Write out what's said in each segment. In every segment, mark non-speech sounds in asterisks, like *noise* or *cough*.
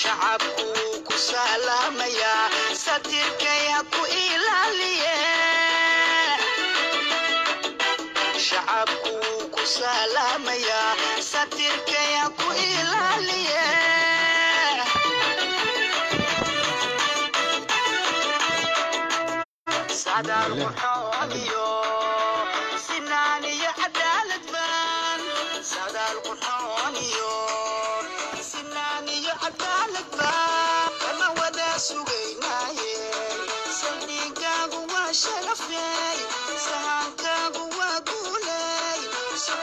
shacabku ku salaamaya satirkay ha ku ilaaliye salaamaya satirkay ha ku ilaaliye sadaal qurxooniyo sinaan iyo cadaalad baan. Sadaal qurxooniyo sinaan iyo cadaalad baan. Kama wada sugaynaaye saldhigaagu waa sharafey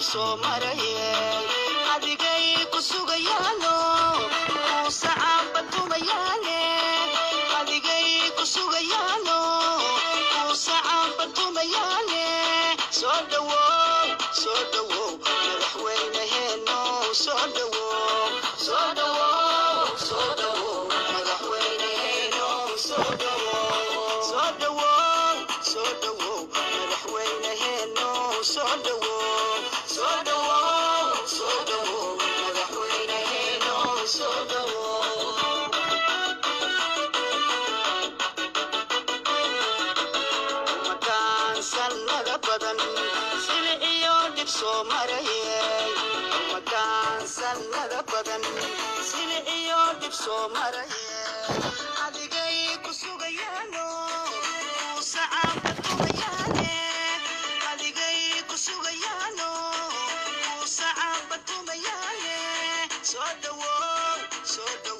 soo marayay adigay ku sugayaano kuu sacaaba tumayaane adigay ku sugayaano kuu sacaaba tumayaane soo dhawow soo dhawow madaxweyneheeno soo dhawow soo dhawow soo dhawow madaxweyneheeno soo dhawow soo dhawow soo dhawow madaxweyneheeno soo dhawow badan. Sida iyo dhib soo marayay. Makaan sannada badan. Sida iyo dhib soo marayay. Adigay ku sugayaano sugayaano kuu sacaaba tumayaane soo dhawow soo dhawow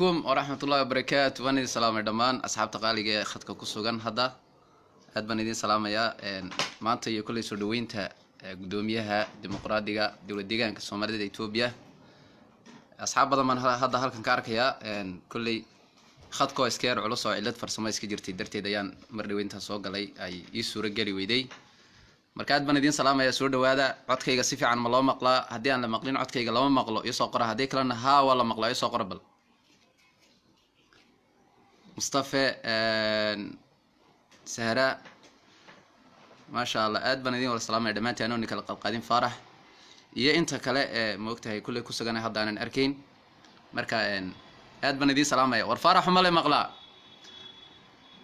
calaykum waraxmatullahi wabarakaatu waan idin salaamay dhammaan asxaabta qaaliga ee khadka ku sugan hadda. Aad baan idiin salaamayaa maanta iyo kolley soo dhaweynta guddoomiyaha dimuqraadiga dowlad deegaanka soomaalida etoobiya asxaab badan baan hadda halkan ka arkayaa kolley khadkoo iskeer culus oo cilad farsamo iska jirtay darteed ayaan mar dhaweyntaa soo galay ay ii suuro weyday. Marka aad baan idiin salaamayaa soo dhawaada codkayga si fiican ma loo maqlaa? Haddii aan la maqlin codkayga lama maqlo isoo qora. Haddii kalena haa la maqlaa isoo qora bal. مصطفى آه، سهراء. ما شاء الله. أدب نديم والسلام عليكم أنت أنا ونكال قادم فرح. يا أنت كلا آه، موقت هاي كل كوسة جانا حضانا أركين. مركا آه، إن أدب نديم السلام عليكم والفرح مال مغلا.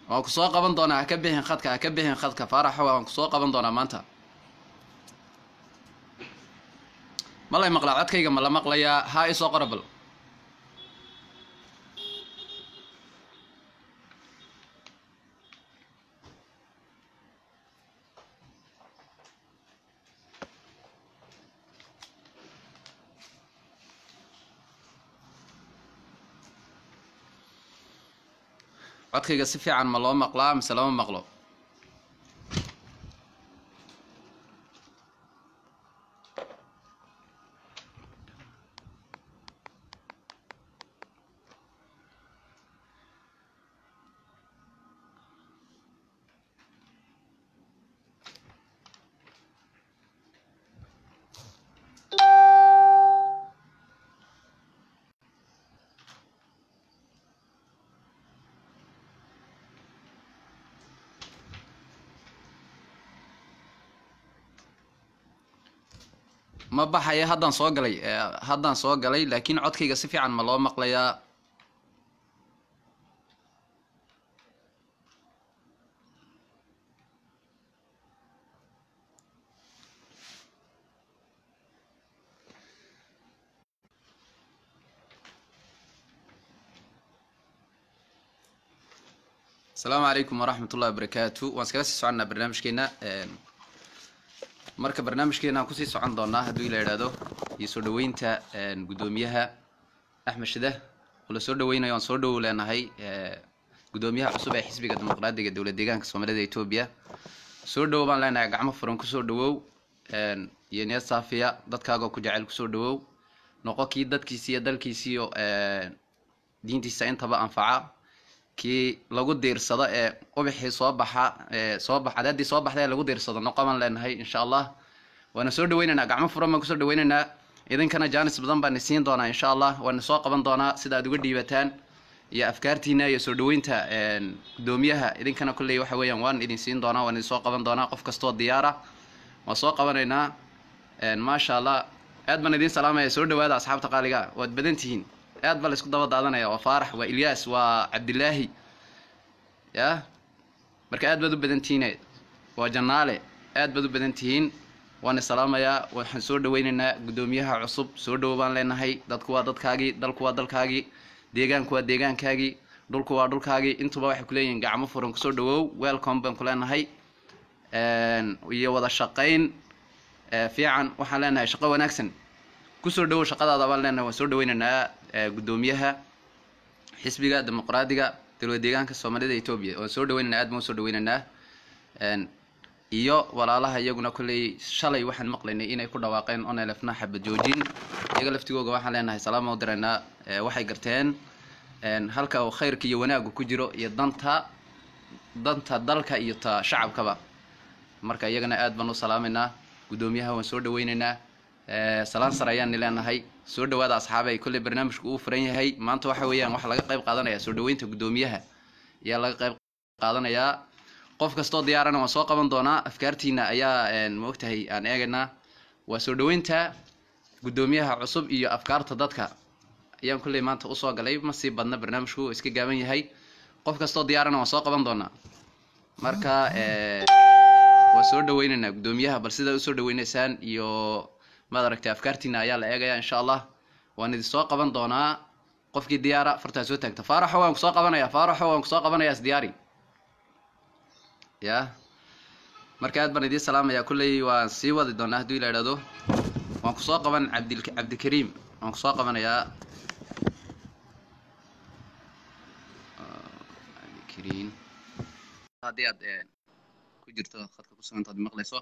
وكسوق قبل ضنا أكبهن خد ك أكبهن خد كفرح وكسوق قبل ضنا ما أنت. مال مغلا عتك يا مال مغلا يا هاي سوق قبل codkayga si fiican ma loo maqlaa mise lama maqlo ما بحاجة هذا صوّق لي هذا صوّق لي لكن عطك يقصي عن ملاو مقليا السلام عليكم ورحمة الله وبركاته وانسكرس سعنا برنامج كنا marka barnaamijkeena aan ku sii socon doonaa hadduu ila idhaahdo iyo soo dhaweynta guddoomiyaha axmed shide. Oo la soo dhaweynayo aan soo dhowow leenahay guddoomiyaha cusub ee xisbiga dimuqraadiga dowlad deegaanka soomaalida etoobiya soo dhowow baan leenahay gacmo furan ku soo dhawow iyo niyad saafiya dadkaagoo ku jecel ku soo dhawow noqo kii dadkiisi iyo dalkiisiiyo diintiisa intaba anfaca kii lagu diirsado ee ubixii soo baxa soo bax cadaadii soo baxda ee lagu diirsado noqo leenahay insha allah. Waana soo dhaweynaynaa gacmo furan baan ku soo dhaweynaynaa idinkana jaanis badan baan isiin doonaa insha allah. Waana soo qaban doonaa sida aad uga dhiibataan iyo afkaartiina iyo soo dhaweynta guddoomiyaha idinkana kolley waxa weeyaan waan idin siin doonaa waan idin soo qaban doonaa qof kastoo diyaara. Waan soo qabanaynaa maasha allah. Aad baan idiin salaamaya soo dhawaada asxaabta qaaliga waad badan tihiin aad baa la isku daba daadanaya waa faarax waa ilyaas waa cabdilaahi ya? Marka aad baad u badan tihiin waa janaale aad baad u badan tihiin waan isalaamayaa waxaan soo dhaweynaynaa guddoomiyaha cusub soo dhowo baan leenahay dadku waa dadkaagii dalku waa dalkaagii deegaanku waa deegaankaagii dhulku waa dhulkaagii intuba waxay kuleeyihiin gacmo furan ku soo dhawow welcome baan ku leenahay iyo wada shaqayn fiican waxaan leenahay shaqo wanaagsan ku soo dhawow shaqadaada baan leenahay waan soo dhaweynaynaa guddoomiyaha xisbiga dimuqraadiga dowlad deegaanka soomaalida etoobiya waan soo dhaweynaynaa aad baan u soo dhaweynaynaa iyo walaalaha iyaguna kolley shalay waxaan maqlaynay inay ku dhawaaqeen onelefna xabad joojin. Iyaga laftigooga waxaan leenahay salaama u diraynaa waxay garteen halka uu khayrka iyo wanaagu ku jiro iyo danta danta dalka iyo ta shacabkaba. Marka iyagana aad baan u salaamaynaa guddoomiyaha waan soo dhaweynaynaa salaan sar ayaani leenahay. Soo dhawaada asxaabay kolley barnaamijku uu furan yahay. Maanta waxa weeyaan waxaa laga qayb qaadanaya soo dhaweynta guddoomiyaha ayaa laga qayb qaadanayaa qof kastoo diyaarana waan soo qaban doonaa afkaartiina ayaa maogtahay aan eegaynaa waa soo dhaweynta guddoomiyaha cusub iyo afkaarta dadka. Ayaan kolley maanta u soo galay. Ma sii badna barnaamijku iska gaaban yahay. Qof kastoo diyaarana waan soo qaban doonaa marka waan soo dhaweynaynaa guddoomiyaha bal sidaa u soo dhaweynaysaan iyo maad aragtay afkaartiina ayaa la eegaya insha allah. Waan idin soo qaban doonaa qofkii diyaara. Fartaa soo taagta faaraxo waan ku soo qabanaya faaraxo waan ku soo qabanaya isdiyaari ya. Marka aad baan idiin salaamaya kulley waan sii wadi doonaa hadduu ila idhahdo waan ku soo qaban cabdil cabdikariim waan ku soo qabanayaa. Haddii aad ku jirto khadka ku sugantaad maqlayso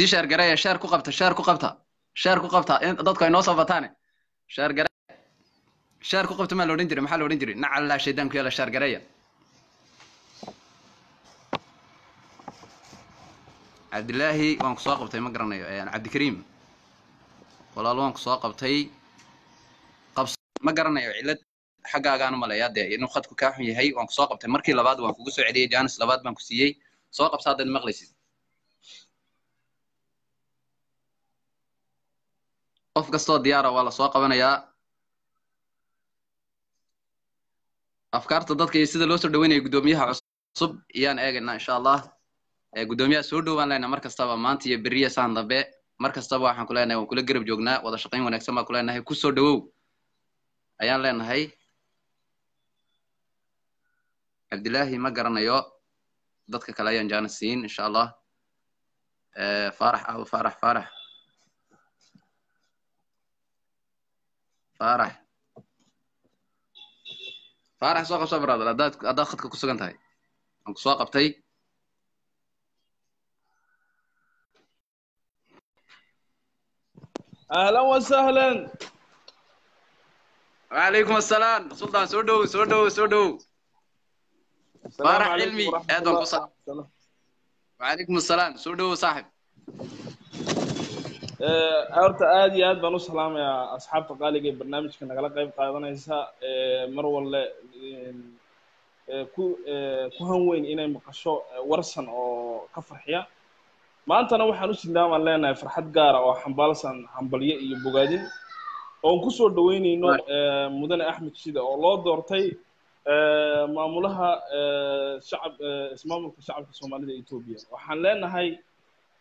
sii sheer gareeya sheer ku qabta sheer ku qabta sheer ku qabta dadku ay noo soo bataane sheer gare sheer ku qabta maa la odhan jiray maxaa la odhan jiray? Nacallaa shaydaanku yaalla sheer gareeya cabdilaahi waan ku soo qabtay ma garanayo cabdikariim. Walaal waan ku soo qabtay. Ma garanayo cillad xaggaagaan maleeyaa dee inuu khadku kaa xun yahay waan ku soo qabtay. Markii labaad waan kugu soo celiyey jaanis labaad baan ku siiyey. Soo qabsa haddaad maqlaysid qof kastoo diyaara waa la soo qabanayaa. Afkaarta dadka iyo sida loo soo dhaweynaya guddoomiyaha cusub iyaan eegaynaa insha allah. Guddoomiyaha soo dhowaan leenahay mar kastaba maanta iyo beriya saan dambe. Mar kastaba waxaan ku leenahay waan kula garab joognaa wada shaqayn wanaagsan baan ku leenahay ku soo dhawow. Ayaan leenahay cabdilaahi ma garanayo dadka kale ayaan jaanis siin insha allah. Faarax aw faarax faarax farax farax soo qabso brother. Haddaad haddaad khadka ku sugan tahay. Waan ku qabtay. Ahlan wasahlan wacalaykum asalaam sultan soo dhow soo dhow soo dhow. Farax cilmi aad baan ku wacalaykum asalaam soo dhow saaxib horta aad iyo aad baan u salaamayaa asxaabta qaaliga ee barnaamijka nagala qayb qaadanaysa. Mar walle ku ku han weyn inay maqasho warsan oo ka farxiya. Maantana waxaan u sidnaamaan leenahay farxad gaara oo xambaalsan hambalyo iyo bogaadin. Oon ku soo dhaweynayno mudane axmed shide oo loo doortay maamulaha shacab ismaamulka shacabka soomaalida etoobiya waxaan leenahay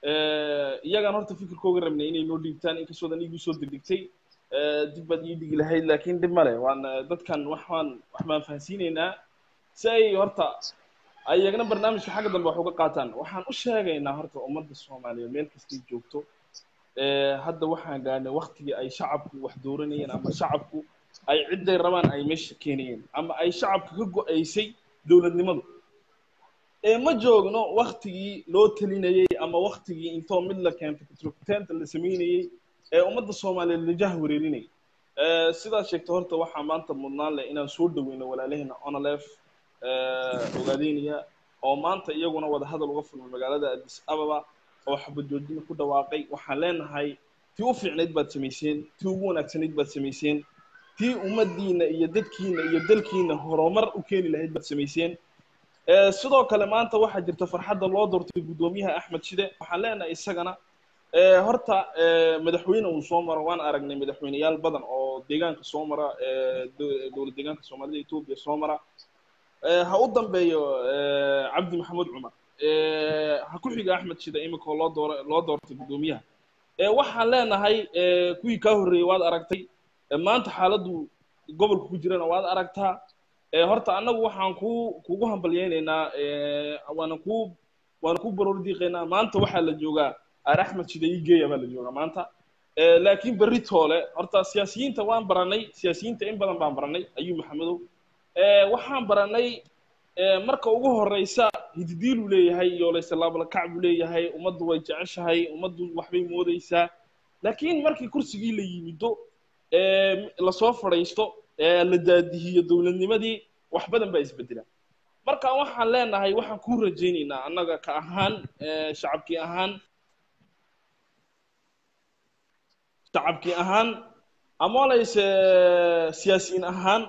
iyagaan horta fikirkooga rabnay inay noo dhiibtaan inkastoodan iigu soo degdegtay. Dib baad ii dhigi lahayd laakiin dhib male waan dadkan waxbaan wax baan fahansiinaynaa. Si ay horta ayagna barnaamijka xagga dambe wax uga qaataan waxaan u sheegaynaa horta ummadda soomaaliyeed meel kastay joogto. Hadda waxaan gaadhnay waktigii ay shacabku wax dooranayeen ama shacabku ay cidday rabaan ay meesha keenayeen ama ay shacabka ka go'aysay dowladnimadu ma joogno waktigii loo telinayey ama waktigii intoo mid la keento kutrokteenta la samaynayey ee ummadda soomaaliyeed lajaha wareerinayay sidaad sheegta horta waxaa maanta mudnaan leh inaan soo dhaweyno walaalaheena onalef ogaadeyniya oo maanta iyaguna wada hadal uga furmay magaalada addis ababa oo xabad joojina ku dhawaaqay. Waxaan leenahay tii u fiicnayd baad samayseen tii ugu wanaagsanayd baad samayseen tii ummaddiina iyo dadkiina iyo dalkiina horumar u keeni lahayd baad samayseen sidoo kale maanta waxaa jirta farxadda loo doortay guddoomiyaha axmed shide. Waxaan leenahay isagana horta madaxweyne uu soo maro. Waan aragnay madaxweyneyaal badan oo deegaanka soo mara dowlad deegaanka soomaalida etoobiya soo mara. Ha u dambeeyo cabdi maxamuud cumar. Ha ku xiga axmed shide iminkoo loo door loo doortay guddoomiyaha waxaan leenahay kuwii kaa horreeyey waad aragtay. Maanta xaaladdu gobolka ku jirana waad aragtaa horta annagu waxaan ku kugu hambalyaynaynaa waana ku waana ku baroor diiqaynaa maanta waxaa la joogaa aar axmed shide ii geeya baa la joogaa maanta. Laakiin berri toole horta siyaasiyiinta waan baranay siyaasiyiinta in badan baan baranay ayuu maxamedow. Waxaan baranay marka ugu horeysa hididiiluu leeyahay iyo laysalaablakac buu leeyahay ummaddu way jeceshahay ummaddu waxbay moodaysaa. Laakiin markii kursigii la yimido la soo fadhiisto la daadihiyo dowladnimadii wax badan baa isbedela marka waxaan leenahay waxaan kuu rajaynaynaa annaga ka ahaan shacabkii ahaan shacabkii ahaan ama layse siyaasiyiin ahaan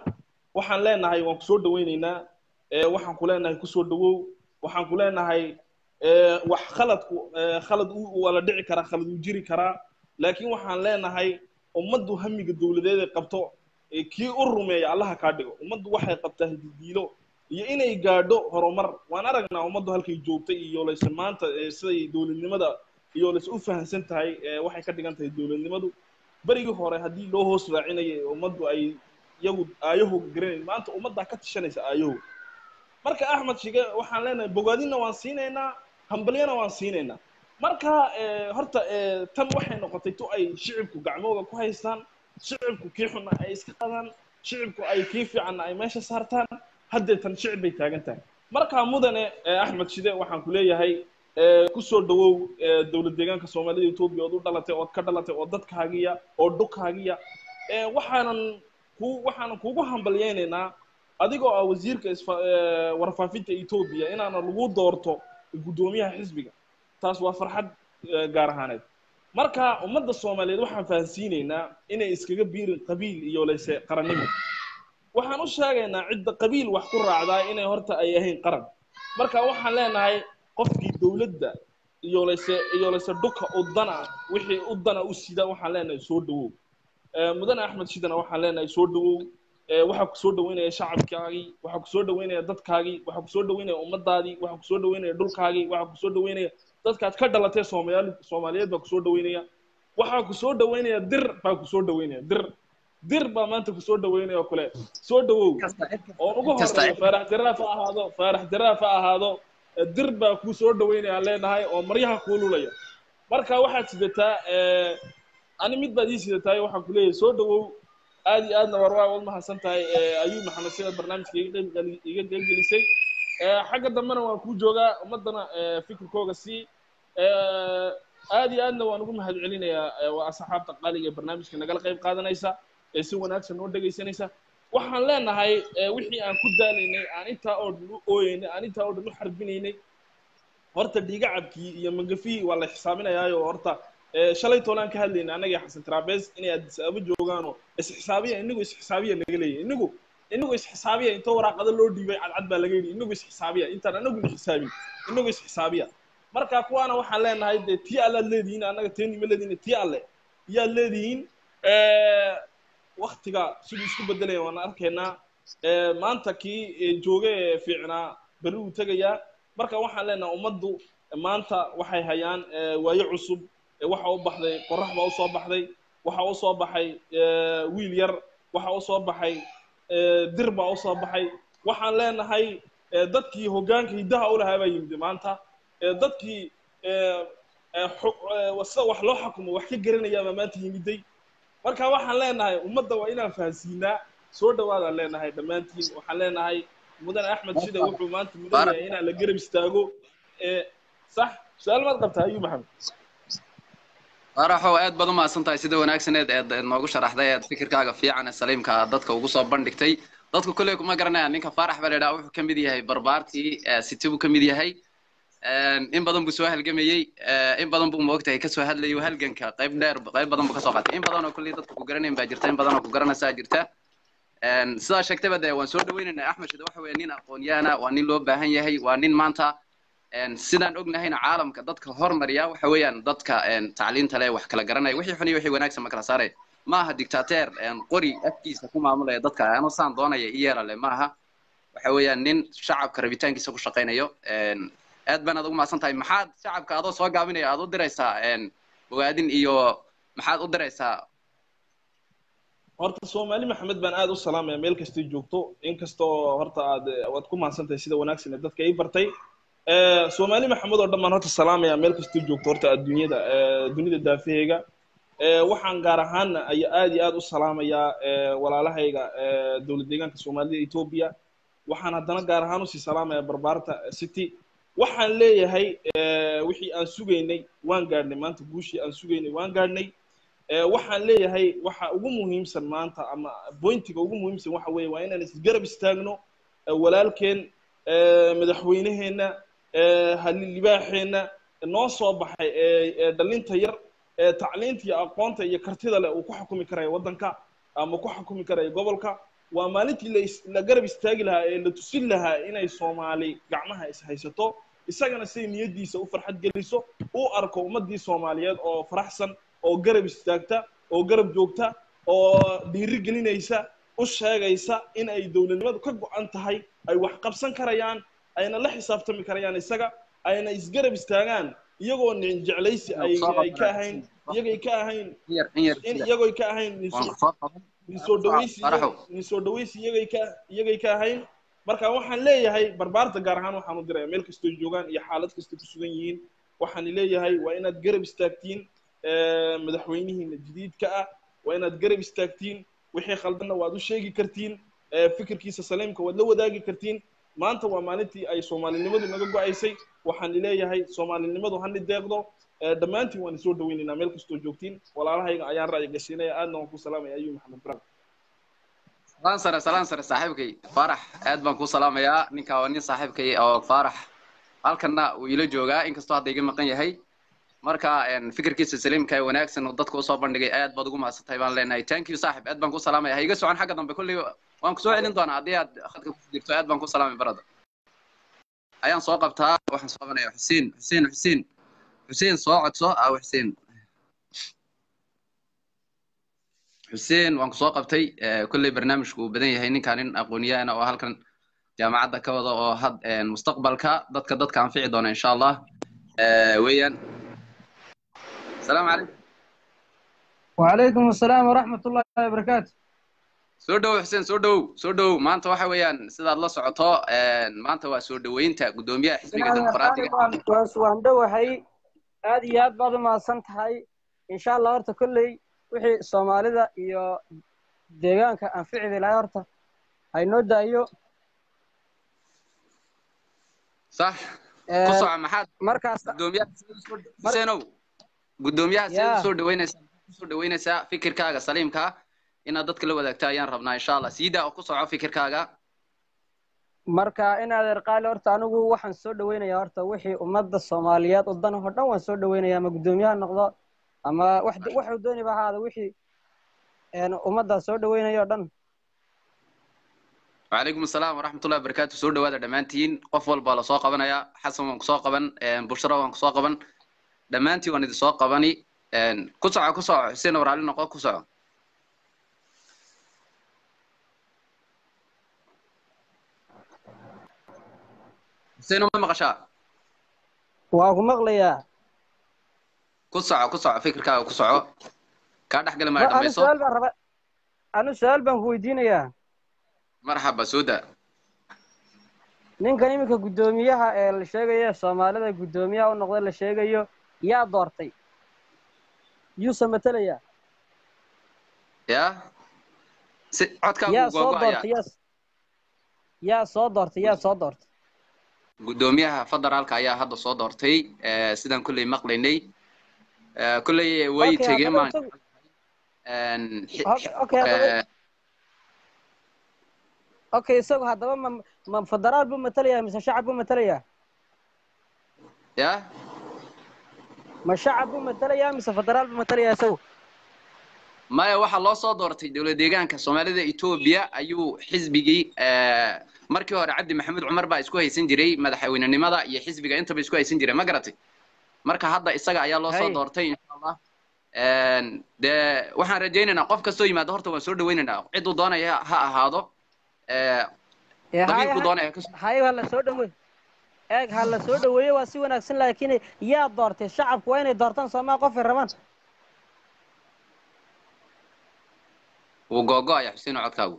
waxaan leenahay waan ku soo dhawaynaynaa waxaan ku leenahay ku soo dhawow waxaan ku leenahay wax khaladku khalad waa la dhici karaa khalad uu jiri karaa laakiin waxaan leenahay ummaddu hamiga dowladeed ay qabto kii u rumeeya allaha kaa dhigo. Ummaddu waxay qabtaa hididiilo iyo inay gaadho horumar. Waan aragnaa ummaddu halkay joogtay iyo layse maanta siday dowladnimada iyo layse u fahamsan tahay waxay ka dhigan tahay dowladnimadu. Berigii hore haddii loo hoos raacinayay ummaddu ay iyagu aayahooga garanayn. Maanta ummaddaa ka tashanaysa aayahooga marka axmed shige waxaan leenahay bogaadinna waan siinaynaa hambalyana waan siinaynaa. Marka horta tan waxay noqotay tu ay shicibku gacmooga ku haystaan shicibku kii xunna ay iska qadaan shicibku ay kii fiicanna ay meesha saartaan haddee tan shicib bay taagan tahay marka mudane axmed shide waxaan ku leeyahay ku soo dhawow dowlad deegaanka soomaalida etoobiya ood u dhalatay ood ka dhalatay oo dadkaagiya oo dhukaagiya waxaanan ku waxaanan kugu hambalyaynaynaa adigoo ah wasiirka warfaafinta etoobiya inaana lagu doorto guddoomiyaha xisbiga. Taas waa farxad gaar ahaaneed marka ummadda soomaaliyeed waxaan fahansiinaynaa inay iskaga biirin qabiil iyo leyse qarannimo waxaan u sheegaynaa cidda qabiil wax ku raacdaa inay horta ay ahayn qaran. Marka waxaan leenahay qofkii dowladda iyo leyse dhuka u dana wixii u dana u sida waxaan leenahay soo dhawow mudane axmed shidana waxaan leenahay soo dhawow waxaa ku soo dhaweynaya shacabkaagii waxaa ku soo dhaweynaya dadkaagii waxaa ku soo dhaweynaya ummadaadii waxaa ku soo dhaweynaya dhulkaagii waxaa ku soo dhaweynaya dadkaad ka dhalatay soomaali soomaaliyeed baa ku soo dhaweynaya. Waxaa ku soo dhaweynaya dir baa ku soo dhaweynaya dir. Dir baa maanta ku soo dhaweynaya oo kale. Soo dhawow. Oo ugu Kasta- horreeya faarax jaraaf ha ahaado faarax jaraaf ha ahaado eh, dir baa kuu soo dhaweynaya aan leenahay oo maryaha kuu lulaya marka waxaad sidataa eh, ani mid baad ii sidataay waxaan ku leeyahay soo dhawow. Aad iyo aadna war waa wad mahadsan tahay eh, ayuu maxamed sida barnaamijka iga iga qeybgelisay Eh, xagga dambena waan kuu joogaa ummadana eh, fikirkooga sii Eh, aad iyo aadna waan ugu mahad celinayaa eh, waa asxaabta qaaliga ee barnaamijka nagala qeyb qaadanaysa ee si wanaagsan noo dhegaysanaysa waxaan leenahay eh, wixii aan ku daalaynay aan intaa oo dhan u ooyeynay aan intaa oo dhan u xarbinaynay horta dhiigacabkii iyo magafihii waa la xisaaminayaayo horta eh, shalay toolaan ka hadlaynay annaga xasan trabes inay addis ababa joogaanoo isxisaabiya inagu isxisaabiya naga leeyahay. Inagu inagu isxisaabiya intoo waraaqado loo dhiibay cadcad baa laga yidhi inagu isxisaabiya intaan anagu xisaabin. Inagu isxisaabiya marka kuwaana waxaan leenahay dee tii allaad leedihiin annaga teenima leedihiin tii alle iyaad leedihiin waktiga siduu isku bedelaya waan arkaynaa maanta kii jooge ee fiicnaa beri uu tegayaa. Marka waxaan leenahay ummaddu maanta waxay hayaan waayo cusub waxa u baxday qorax baa u soo baxday waxa u soo baxay wiil yar waxa u soo baxay dir baa u soo baxay. Waxaan leenahay dadkii hoggaanka hiddaha u lahaa baa yimid maanta. Dadkii wax loo xukumo wax ka garanaya baa maanta yimiday. Marka waxaan leenahay ummadda waa inaan fahansiinaa. Soo dhawaadaan leenahay dhammaantiin. Waxaan leenahay mudane axmed sida wuxuu maanta mudan inaan la garab istaago. Sax su'aal maad qabtaa ayuu maxamed faraxow aad baad u sida wanaagsaneed eed noogu sharaxday eed fikirkaaga fiican ee saliimka dadka ugu soo bandhigtay. Dadku kolley kuma garanayaan ninka faarax baa la wuxuu ka mid yahay barbaartii city buu ka mid yahay. In badan buu soo halgamayey in badan buu moogtahay ka soo hadlayo halganka. Qayb dheer qayb badan buu ka soo qaatay. In badan oo kolley dadka ku garanayn baa jirta in badan oo ku garanaysaa jirta. Sidaa sheegtayba dee waan soo dhaweynaynaa axmed shide waxa weeye nin aqoon-yahana waa nin loo baahan yahay waa nin maanta sidaan ognahayna caalamka dadka hormariya waxa weeyaan dadka tacliinta leh wax kala garanaya. Wixii xun iyo wixii wanaagsan ma kala saaraya ma aha dictateer qori afkiisa ku maamulaya dadka anu saan doonaya i yeela leh ma aha waxa weeyaan nin shacabka rabitaankiisa ku shaqaynayo aad baan aad ugu mahadsan tahay. Maxaad shacabka adoo soo gaabinaya aad u diraysaa bogaadin iyo maxaad u diraysaa? Horta soomaali maxamed baan aad u salaamaya. Meel kastay joogto inkastoo horta aad waad ku mahadsantahay sida wanaagsan ee dadka ii bartay Eh, soomaali maxamed oo dhan baan horta salaamaya meel kastay joogto horta adduunyada eh, dunida daafaheyga. Eh, waxaan gaar ahaan ay aad iyo aad u salaamayaa walaalahayga dowlad deegaanka soomaalida etoobiya waxaan haddana gaar ahaan u sii salaamayaa barbaarta city. Waxaan leeyahay wixii aan sugaynay waan gaadhnay. Maanta guushii aan sugaynay waan gaadhnay. Waxaan leeyahay waxa ugu muhiimsan maanta ama bointiga ugu muhiimsan waxa weeye waa inaan isgarab istaagno walaalkeen eh, madaxweyneheenna halilibaaxeenna noo soo baxay ee dhalinta yar ee tacliinta iyo aqoonta iyo kartida leh uu ku xukumi karayo waddanka ama ku xukumi karayo gobolka. Waa maalintii la garab istaagi lahaa ee la tusin lahaa inay soomaali gacmaha is haysato isagana say niyadiisa u farxad geliso uu arko ummadii soomaaliyeed oo faraxsan oo garab istaagta oo garab joogta oo dhiiri gelinaysa u sheegaysa in ay dowladnimadu ka go-an tahay ay wax qabsan karayaan ayna la xisaabtami karayaan isaga ayna isgarab istaagaan iyagoo nin jeclaysi ay ka ahayn iyagay ka ahayn iyagoy ka ahayn nin waan soo- soo qaban. nin soo dhawaysi Faraxow. nin soo dhawaysi iyagay ka iyagay ka ahayn. Marka waxaan leeyahay barbaarta gaar ahaan waxaan u diraya meel kastoo joogaan iyo xaalad kastoo ku sugan yihiin. Waxaan leeyahay waa inaad garab istaagtiin eh, madaxweynihiina jadiidka ah. Waa inaad garab istaagtiin. Wixii khaldanna waad u sheegi kartiin eh, fikirkiisa saliimka waad la wadaagi kartiin maanta waa maalintii ay soomaalinimadu naga go'aysay. Waxaan leeyahay soomaalinimadu hani deeqdo dhammaantiin waan isoo dhaweynaynaa meel kastoo joogtiin walaalahayga ayaan ra'yi gashinaya aadna waan ku salaamaya ayuu maxamed bran salaan sare salaan sare saaxiibkay. Faarax aad baan kuu salaamayaa ninka waa nin saaxiibkay oo faarax. Halkanna wuu ila joogaa inkastoo hadda iga maqan yahay. Marka fikirkiisa saliimka ee wanaagsan oo dadka u soo bandhigay aad baad ugu mahadsantahay baan leenahay. Thank you saaxib aad baan ku salaamaya. Ha iga socon xagga dambe kolley waan kusoo celin doonaa haddii aad khadka ku jirto aad baan ku salaamay barada ayaan soo qabtaa waxaan soo qabanaya xuseen xuseen xuseen xuseen soo codso aw xuseen xuseen waan kusoo qabtay eh, kolley barnaamijku uu badan yahay ninkaan nin aqooniyahana oo halkan jaamacadda ka wada oo had een, mustaqbalka dadka dadka anfici doona insha allah Eh, weeyaan asalaamu calaykum وعليكم السلام ورحمة الله وبركاته soo dhowow xuseen soo dhowow soo dhowow maanta waxa weeyaan sidaad la socoto maanta waa soo dhoweynta guddoomiyaha xisbiga dimuqraadiga waan dhowahay. Aad iyo aad baad u mahadsan tahay. Insha allah horta kolley wixii soomaalida iyo deegaanka anficidi lahay horta haynoo daayo. Sax. Ku soco maxaad markaas guddoomiyaha Ya. sidaad u soo dhaweynaysaa u soo dhaweynaysaa fikirkaaga saliimka. ah inaad dadka la wadaagto ayaan rabnaa insha allah. Siidaa oo ku soco fikirkaaga. Marka inaad erqaali horta anigu waxaan soo dhaweynayaa horta wixii ummadda soomaaliyeed oo dan oo dhan waan soo dhaweynayaa ama guddoomiyaha noqdo ama waxuu dooniba ahaada wixii ummaddaa soo dhaweynaya o dhan. Wacalaykum asalaam waraxmatullahi wabarakatu soo dhawaada dhammaantiin. Qof walbaa la soo qabanayaa. Xasan waan ku soo qaban bushra waan ku soo qaban. Dhammaantiin waan idin soo qabani. Ku soco ku soco. Sina waraalli noqo ku soco. xuseen ma maqashaa waan ku maqlayaa ku soco ku soco fikirkaaga ku soco kaa dhexgali eh. maya dhamayso eh, eh, anu su'aal baan ku weydiinayaa marxaba soo ninkan iminka guddoomiyaha ee la sheegayo soomaalida guddoomiyaha u noqday la sheegayo yaa doortay yuuse matelayaa yaa si codkaagu googo ayaa yaa soo doortay yaa soo doortay guddoomiyaha federaalka ayaa hadda soo doortay eh, sidaan kulley maqlaynay. Eh, kulley way tegeen Okay, eh, isagu haddaba ma ma federaal buu matalayaa mise shacab buu matalayaa? Ya? Ma shacab buu matalayaa mise federaal buu matalayaa isagu maya waxaa loo soo doortay dowlad deegaanka soomaalida etoobiya ayuu xisbigii markii hore cabdi maxamed cumar baa isku haysan jiray madaxweynenimada iyo xisbiga. Intaba isku haysan jiray ma garatay? Marka hadda isaga ayaa loo soo doortay insha allah. Dee waxaan rajaynaynaa qof kastoo yimaado horta waan soo dhawaynaynaa ciduu doonaya ha ahaado. Eeg ha la soo dhaweeyo waa si wanaagsan laakiin yaa doortay. Shacabku waa inay doortaan soomaa qofay rabaan? Wuu googo'aya xuseen codkaagu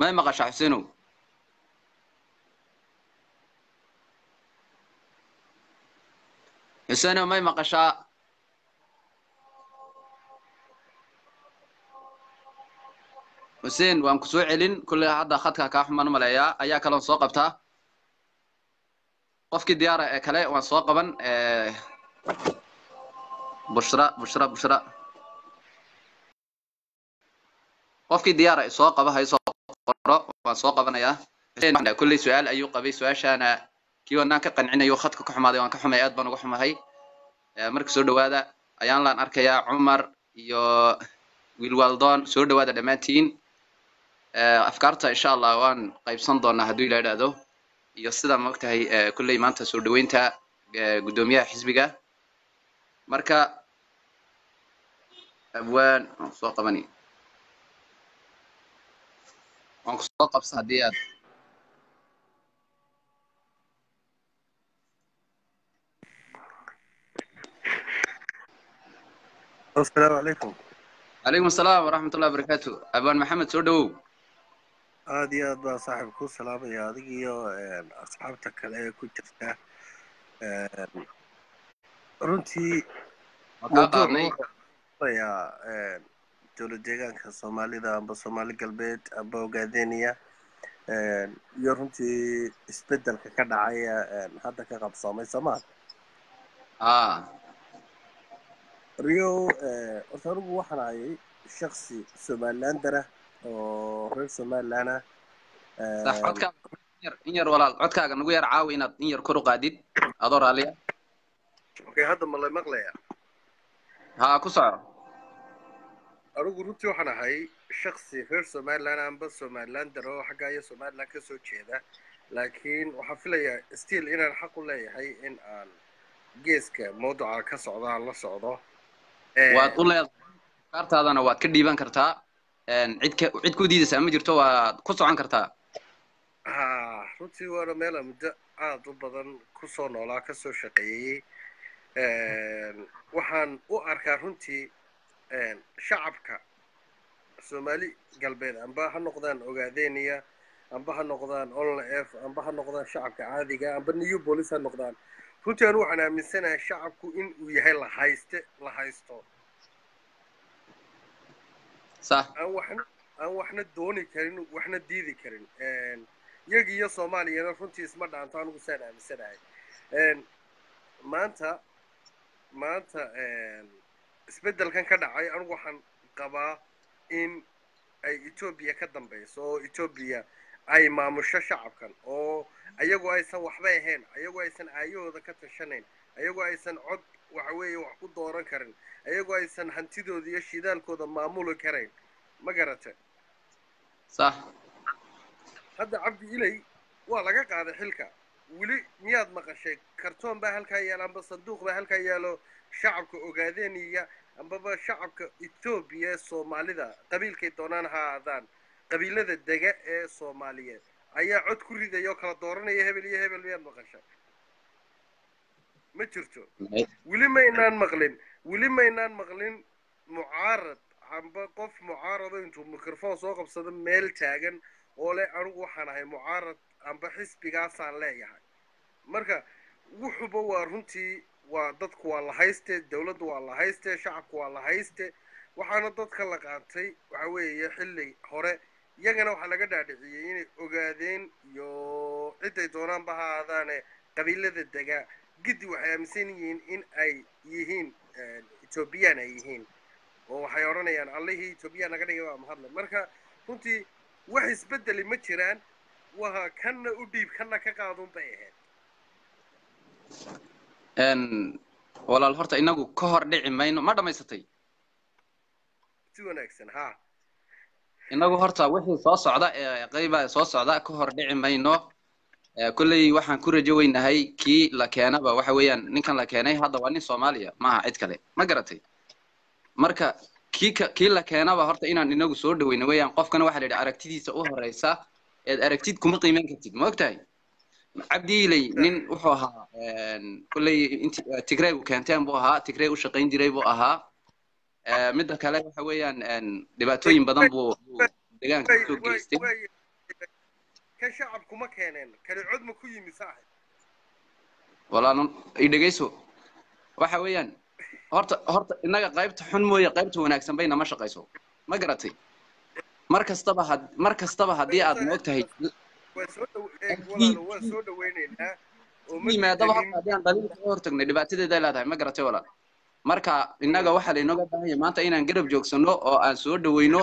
may maqashaa xuseenow xuseenow may maqashaa xuseen waan ku soo celin kulley hadda khadka kaa xumaan maleeyaa ayaa kaloon soo qabtaa qofkii diyaara ee kale waan soo qaban bushra bushra bushra qofkii diyaara isoo qaba ha isoo qoro waan soo qabanayaa kulley su'aal ayuu qabay su'aashaana. Kii wanaan ka qancinayo khadka ka xumaaday waan ka xumay aad baan uga xumahay marka soo dhawaada ayaan laan arkayaa cumar iyo wiilwaldoon soo dhawaada dhammaantiin. Afkaarta insha allah waan qaybsan doonaa hadduu ila idhaahdo iyo sida maogtahay kulley maanta soo dhaweynta eh, guddoomiyaha xisbiga. Marka abwaan waan soo qabani waan ku soo qabsa haddii aad asalaamu calaykum calaykum asalaam waraxmat ullahi wabarakaatu abwaan maxamed soo dhawow aad iyo aad baan saaxiib ku salaamaya adig iyo een, asxaabta kale ee ku jirta Een, runtii dowlad deegaanka soomaalida amba soomaali galbeed amba ogaadeniya Een, iyo runtii isbeddelka ka dhacaya hadda ka qabsoomay soomaal ah. Rio horta anigu waxaan ahayay shaksi somalilander ah oo reer somaliland ah in yar- walaal codkaaga nagu yar caawi inaad in yar kor u qaadid adoo raalliya okay hadda ma la maqlaya haa ku soco anigu runtii waxaan ahay shaksi reer somaliland amba somalilander oo xagga iyo somaliland ka soo jeeda. Laakiin waxaan filayaa still inaan xaq u leeyahay in aan geeska mawduca ka socdo aan la socdo. Waad u leedahay kaartaadana waad ka dhiiban kartaa. Een, cid ka cid ku diidaysaa ma jirto waad ku socon kartaa. Ha runtii waana meela muddo aad u badan ku soo noolaa ka soo shaqeeyey. Waxaan u arkaa runtii shacabka soomaali galbeed amba ha noqdaan ogaadeniya amba ha noqdaan onlf amba ha noqdaan shacabka caadiga amba new police ha noqdaan. Runtii anu waxaan aaminsanahay shacabku in uu yahay la hayste la haysto. Aan waxna aan waxna dooni karin waxna diidi karin. Iyaga iyo soomaaliyana runtii isma dhaanto anigu saan aaminsanahay maanta maanta isbeddelkan ka dhacay anigu waxaan qabaa in ay etoobiya ka dambayso oo etoobiya ay maamusho shacabkan oo ayagoo aysan waxba ahayn ayagoo aysan aayahooda ka tashanayn ayagoo aysan cod waxa weeye wax ku dooran karin ayagoo aysan hantidooda iyo shidaalkooda maamuli karayn. Ma garate? صح hadda cabdi ilay waa laga qaaday xilka. Weli miyaad maqashay? Kartoon baa halkaa yaalo amba sanduuq baa halkaa yaalo shacabka ogaadeniya ambaba shacabka etoobiya ee soomaalida qabiilkay doonaan ha aadaan qabiilada dega ee soomaaliyeed ayaa cod ku ridaya oo kala dooranaya hebel iyo hebel miyaad maqashay ma jirto. Weli maynaan maqlin weli maynaan maqlin mucaarad amba qof mucaarado intuu microphone soo qabsado meel taagan oo leh anigu waxaan ahay mucaarad amba xisbigaasaan leeyahay. Marka wuxuba waa runtii waa dadku waa la hayste dawladdu waa la hayste shacabku waa la hayste. Waxaana dadka la qaatay waxa weeye xilli hore. Iyagana waxaa laga dhaadhiciyey inay ogaadeen iyo ciday doonaanba ha aadaane qabiilada degaa giddi waxay aaminsan yihiin in ay yihiin etoobiyaan ay yihiin oo waxay odhanayaan allihii etoobiya naga dhigay waa mahadle marka runtii wax isbedeli ma jiraan. Waa kanna u dhiib kanna ka qaadun bay ahayd walaal horta inagu ka hor dhici mayno ma dhammaysatay si wanaagsan ha. Inagu horta wixii soo socda ee qayba soo socda ka hor dhici mayno kolley waxaan ku rajo weynahay kii la keenaba waxa weeyaan ninkan la keenay hadda waa nin soomaaliya maaha cid kale ma garatay? Marka kii ka kii la keenaba horta inaan inagu soo dhaweyno weeyaan qofkana waxaa la yidhi aragtidiisa u horeysa eed aragtid kuma qiimeyn kartid ma ogtahay cabdiiley nin wuxuu ahaa kolley inti tigrey u keenteen buu ahaa tigrey u shaqayn jiray buu ahaa. Eh, midda kale waxa weeyaan dhibaatooyin badan buu ka soo way geystay. kan shacabku ma keeneen kani cod ma ku yimi saaxib walaalan i dhegeyso waxa weeyaan horta horta innaga qaybta xun mooye qaybta wanaagsan bayna ma shaqayso. Ma garatay. Mar kastaba had mar kastaba haddii aad moog tahay waa soo waa dhaweyneynaa yimaadaba horta hortagnay leedahay ma garatay walaal marka innaga waxaa lainooga baahan yahay maanta inaan garab joogsano oo aan soo dhaweyno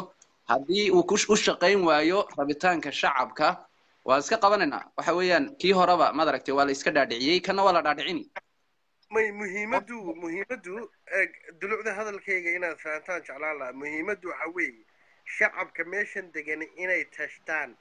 haddii uu u shaqayn waayo rabitaanka shacabka waan iska qabanaynaa waxa weeyaan kii horeba maad aragtay waa la iska dhaadhiciyey kana waa la dhaadhicini may muhiimaddu muhiimaddu dulucda hadalkayga inaad fahantaan jeclaan lahaa muhiimaddu waxa weeye shacabka meeshan degan inay tashtaan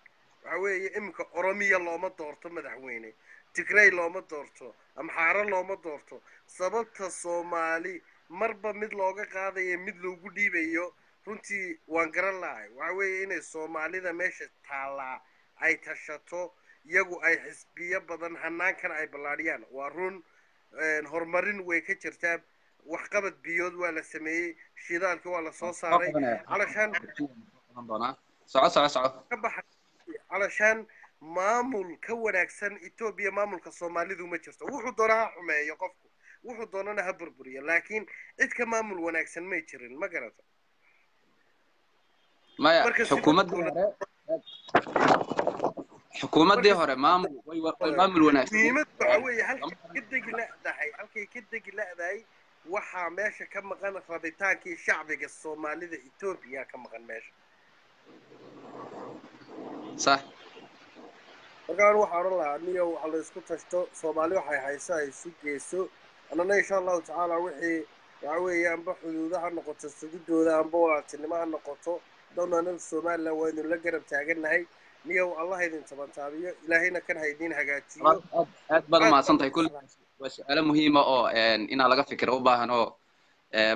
waxa weeye iminka oromiya looma doorto madaxweyne tigrey looma doorto amxaaro looma doorto. Sababta soomaali marba mid looga qaadayo mid loogu dhiibayo runtii waan garan lahay. Waxa weeye inay soomaalida meesha taallaa ay tashato iyagu ay xisbiyo badan hanaankan ay ballaadhiyaan. Waa run horumarin way ka jirtaa. Waxqabad biyood waa la sameeyey shidaalkii waa la soo saaray. Calashaan علشان مامل كون أكسن إثيوبيا مامل كصومالي ذو ماتشرت وحو دورا ما يقفك وحو دورا نها لكن إذ كمامل وان أكسن ماتشرين ما قرأت ما يا حكومة حكومة دي هورا؟ مامل مامل وان أكسن ميمت بعوية هل كدق لا داي هل كدق لا داي وحا ماشا كم غنى فاضي تاكي شعبك الصومالي ذو إثيوبيا كم غنى ماشا. Sax markaan waxaa odhan lahaa niyo waxa la isku tashto. Soomaali waxay hayso ay isu geyso annana insha allahu tacaala wixii waxa weeye amba xuduudo ha noqoto sugidooda amba walaaltinimo ha noqoto. Downanada somaliland waa idinla garab taagannahay niyow allah idin tabantaabiyo ilaahayna kan ha idin hagaajiyo. Aad aad aad baad umahadsan tahay kulli waa su'aalo muhiima oo een, inaa laga fikiro u baahan oo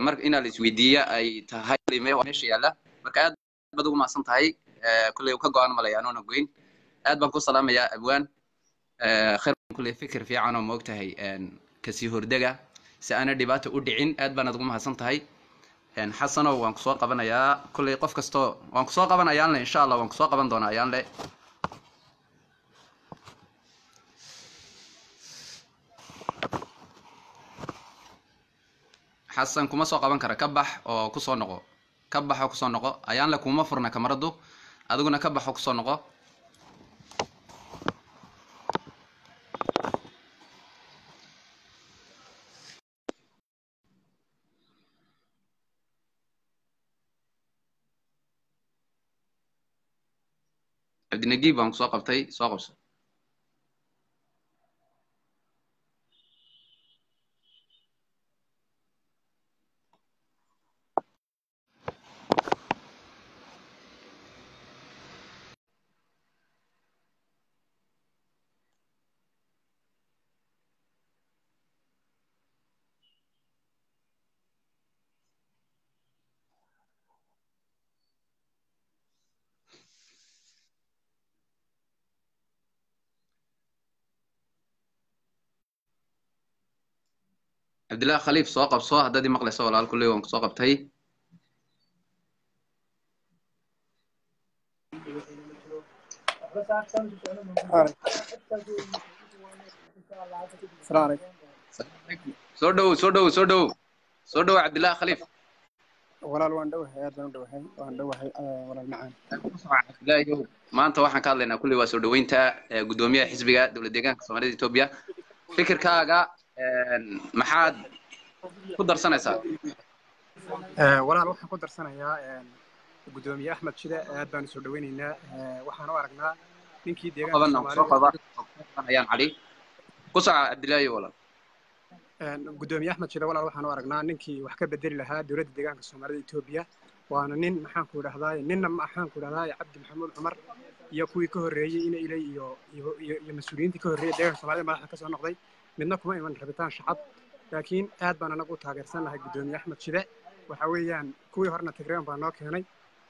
mar inaa la isweydiiya ay tahay meesha yaalla. Marka aad baad ugu mahadsan tahay kulley ka go-an malaya anuuna goyn. Aad baan ku salaamayaa abwaan ee, khayr kulley fikir fiican oo moogtahay ka sii hordega. Si aana dhibaato u dhicin aad baanaad ugu mahadsan tahay. Een, xasanow waan ku soo qabanayaa. Kulley qof kastoo waan ku soo qaban ayaanle insha allah waan ku soo qaban doonaa ayaanle xasan kuma soo qaban kara ka bax oo ku soo noqo. Ka bax oo ku soo noqo. Ayaanle kuma furna kamaradu ka bax oo kusoo noqo cabdinagiib baan kusoo qabtay soo qabso cabdillaahi khaliif soo qabso haddaad i maqlaysa walaal kulley waan ku soo qabtay. Soo dhow soo dhow soo dhow. Soo dhow cabdillaahi khaliif walaal waan dhowahay aad baan waan dhowahay walaal macaan. Maanta waxaan ka hadlaynaa kulley waa soo dhoweynta gudoomiyaha xisbiga dowlad deegaanka soomaaliyada etoobiya fikirkaaga maxaad ku darsanaysaa? Walaal waxaan ku darsanayaa guddoomiye axmed shide aad baan u soo dhoweynaynaa Eh, waxaan u aragnaa ninkii deegaanka qabanna soo soomaalida qaba ayaan cali. Ku soca cabdillaahi walaal. Guddoomiye axmed shide walaal waxaan u aragnaa ninkii wax ka bedeli lahaa dowladda deegaanka soomaalida etoobiya waana nin maxaan ku idhahdaay ninna maxaan ku idhahdaay cabdi maxamuud cumar iyo kuwii ka horreeyey ina ilay iyo iyo mas'uuliyiintii ka horreeyey deegaanka soomaalida madaxda ka soo noqday midna kuma iman rabitaan shacab laakiin aad baan anagu u taageersannahay guddoomiye axmed shide waxa weeyaan kuwii horena tigrean baa noo keenay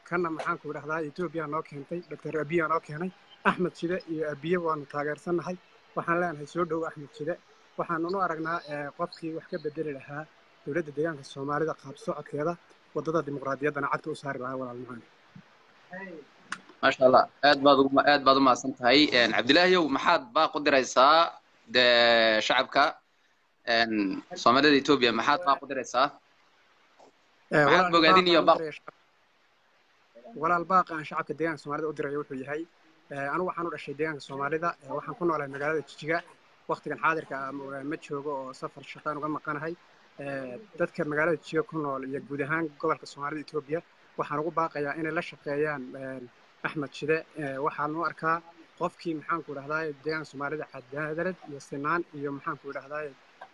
kanna maxaan ku idhahdaa etoobiya noo keentay doctor abiya noo keenay axmed shide iyo abiye waanu taageersannahay waxaan leenahay soo dhowo axmed shide waxaanu u aragnaa qofkii wax ka bedeli lahaa dowladda deegaanka soomaalida qaab socodkeeda waddada dimuqraadiyaddana cagta u saari lahaa walaal macaan maasha allah aad baad aad baad u mahadsan tahay Een, cabdillaahiyow maxaad baaq u diraysaa de shacabka soomaalida etoobiya maxaad baaq u diraysaa Eh, maxaad walaal bogaadin iyo baaq baaq walaal baaqa aan shacabka deegaanka soomaalida u diraya wuxuu yahay eh, anigu waxaan u dhashay deegaanka soomaalida. Eh, waxaan ku noolahay magaalada jijiga waqtigan xaadirka ah ma joogo oo safar shaqaan uga maqanahay. Eh, dadka magaalada jijiga ku nool iyo guud ahaan gobolka soomaalida etoobiya waxaan ugu baaqayaa inay la shaqeeyaan eh, axmed shide. Eh, waxaan u arkaa qofkii maxaan ku idhahdaa deegaanka soomaalida cadaalad iyo sinaan iyo maxaan ku idhahdaa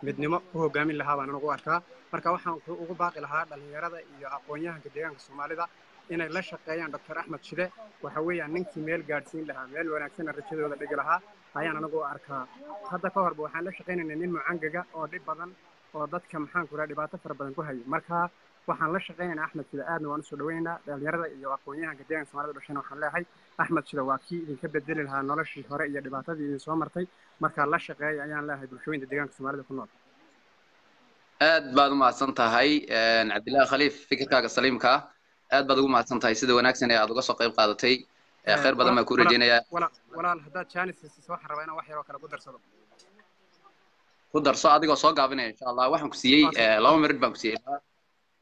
midnimo ku hogaamin lahaa baan anagu arkaa. Marka waxaan ugu baaqi lahaa dhalinyarada iyo aqoon-yahanka deegaanka soomaalida inay la shaqeeyaan doctor axmed shide. Waxa weeyaan ninkii meel gaadhsiin lahaa meel wanaagsanna rajadooda dhigi lahaa ayaan anagu arkaa. Hadda ka horba waxaan la shaqaynaynaa nin mucangaga oo dhib badan oo dadka maxaan ku idhaha dhibaato fara badan ku hayo. Marka waxaan la shaqaynaynaa axmed shide aadna waan u soo dhaweynaynaa dhalinyarada iyo aqoon-yahanka deegaanka soomaalida dhashana waxaan leeyahay axmed shide waa kii idinka bedeli lahaa noloshii hore iyo dhibaatadii idin soo martay. Markaa la shaqeeya ayaan leeyahay bulshooyinka deegaanka soomaalida ku nool. Aad baad u mahadsan tahay cabdillahi khaliif fikirkaaga saliimka. Ah aad baad ugu mahadsan tahay sida wanaagsan ee aad uga soo qayb qaadatay. Khayr badan baan ku rajeynayaa walaal haddaad siiso waxaan rabaa inaan wax yaroo kale ku darsado. Ku darso adigoo soo gaabinaya insha allah waxaan ku siiyey laba mirid baan ku siiyey.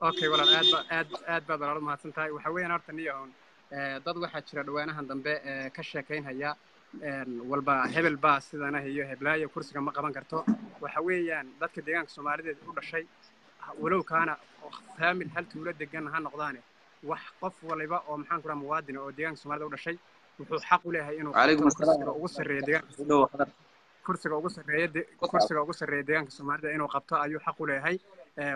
Okay walaal aad aad aad baad walaal u mahadsan tahay. Waxa weeyaan horta niyahoon Eh, dad waxaa jira dhawaanahan dambe eh, ka sheekaynhaya eh, walba hebel baa sidana iyo heblaayo kursiga ma qaban karto. Waxa weeyaan dadka deegaanka soomaalideed u dhashay ah, walow kaana faamil hal tuulo degan ha noqdaane. Wax qof waliba oo maxaan ku dhaha oo deegaanka soomaalida u dhashay wuxuu xaq u leeyahay inuu ugu sarreeya deegaanka ugu sarreeya kursiga ugu sarreeya deegaanka soomaalida inuu qabto ayuu xaq u leeyahay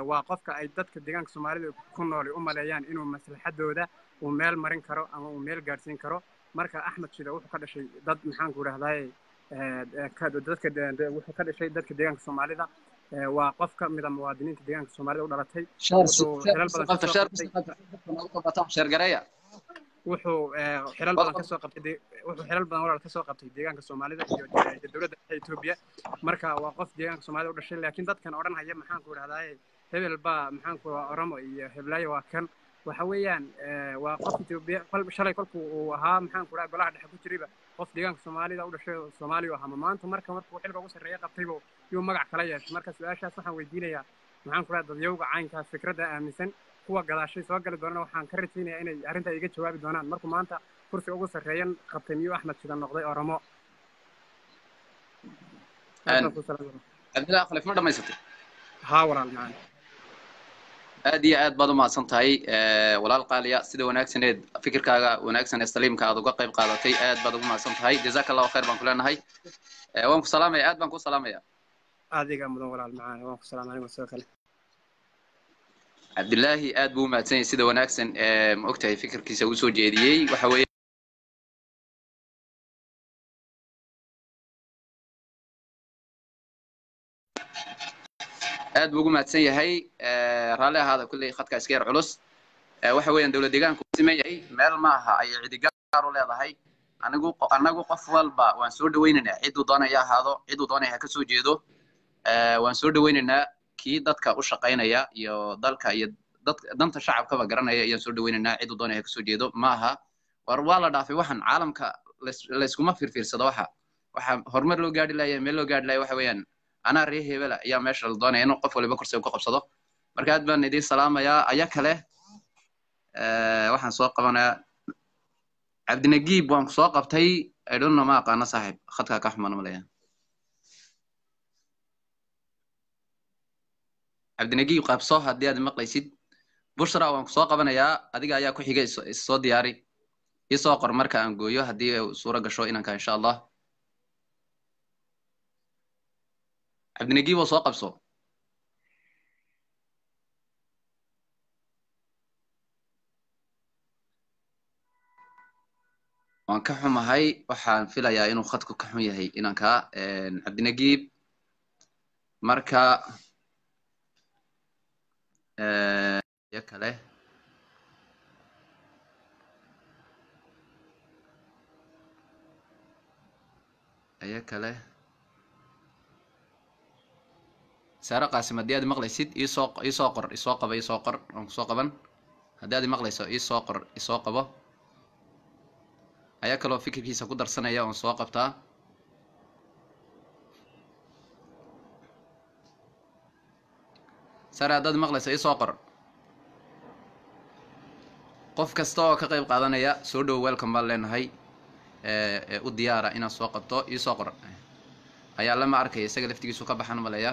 waa qofka ay dadka deegaanka soomaalida ku nooli u maleeyaan inuu maslaxadooda uu meel marin karo ama uu meel gaadhsiin karo. Marka axmed shida wuxuu ka dhashay dad maxaan ku idhahdaye dadka wuxuu ka dhashay dadka deegaanka soomaalida. Waa qof ka mida muwaadiniinta deegaanka soomaalida u dhalatay. Wuxuu xilal badan ka soo qabtay. wuxuu xilal badan walaal ka soo qabtay deegaanka soomaalida iyo dowladda dhexe etoobiya marka waa qof deegaanka soomaalida u dhashay laakiin dadkan odhan haya maxaan ku idhahdaye hebel baa maxaan ku oromo iyo heblaayo waa kan waxa weeyaan eh, waa qof etoobiya shalay kolku uu ahaa maxaan ku golaha dhexe ku jirayba qof deegaanka soomaalida u dhashay oo soomaaliya u ahaa. Ma maanta marka markuu xilka ugu sarreeya qabtayba yuu magac kala yeeshay. Marka su'aashaas waxaan weydiinayaa maxaan ku dadyowga caynkaas fikradda aaminsan kuwa gadaashay soo gali doonana waxaan ka rajaynayaa inay arrintaa iga jawaabi doonaan. Markuu maanta kursi ugu sarreeyan qabtay miyuu axmed shidan noqday oromo cabdillahi khalif ma dhamaysatay haa walaal macaan aad iyo aad baad u mahadsan tahay Eh, walaal qaaliya sida wanaagsaneed fikirkaaga wanaagsan ee saliimka aad uga qayb qaadatay aad baad ugu mahadsan tahay. Jazaka allahu khayr baan ku leenahay. Eh, waan ku salaamaya aad baan ku salaamaya. Adiga mudan walaal macaan waan ku salaamay aniga sidoo kale. Cabdillaahi aad buu u mahadsan yahay sida wanaagsan ee ma ogtahay fikirkiisa uu soo jeediyey. Waxa weeye aad buu ugu mahadsan yahay Eh, raalli ahaada kulley khadka iska yar culus. Waxa weeyaan dowlad deegaanku siman yahay meel maaha ay cidi gaar u leedahay. Anigu anagu qof walba waan soo dhawaynaynaa ciduu doonaya ahaado ciduu doonaya ha ka soo jeedo. Waan soo dhawaynaynaa kii dadka u shaqaynaya iyo dalka iyo danta shacabkaba garanaya ayaan soo dhawaynaynaa ciduu doonaya ha ka soo jeedo maaha. War waa la dhaafay waxan caalamka lays- layskuma firfiirsado waxa. Waxa horumar loo gaari laaya meel loo gaari laaya waxa weeyaan anaa ree hebela ayaa meesha la doonaya inuu qof waliba kursiga ku qabsado marka aad baan idiin salaamayaa aya kale Eh, waxaan soo qabanayaa cabdinagiib waan ku soo qabtay idhonno ma aqaano saaxiib. Khadkaa ka xumaan malaya cabdinagiib qabso haddii aad maqlaysid. Bushra waan ku soo qabanayaa adiga ayaa ku xiga is- is soo diyaari. Isoo qor marka aan gooyo haddii suuro gasho inanka insha allah. Cabdinagiib oo soo qabso waan ka xumahay waxaan filayaa inuu khadku ka xun yahay inanka cabdinagiib marka iyo kale. Ayo kale. Saare qaasim haddii aad maqlaysid isoo isoo qor isoo qaba isoo qor waan qaban. Haddii aad maqlayso isoo qor isoo qabo ayaa kaloo fikirkiisa ku darsanaya oon soo qabtaa. Sare haddaad maqlayso isoo qor. Qof kasta oo ka qayb qaadanaya soo dhow welcome baan leenahay ee ee u diyaara inaad soo qabto isoo qor. Ayaa lama arkaya isaga laftigiisu ka baxan maleeya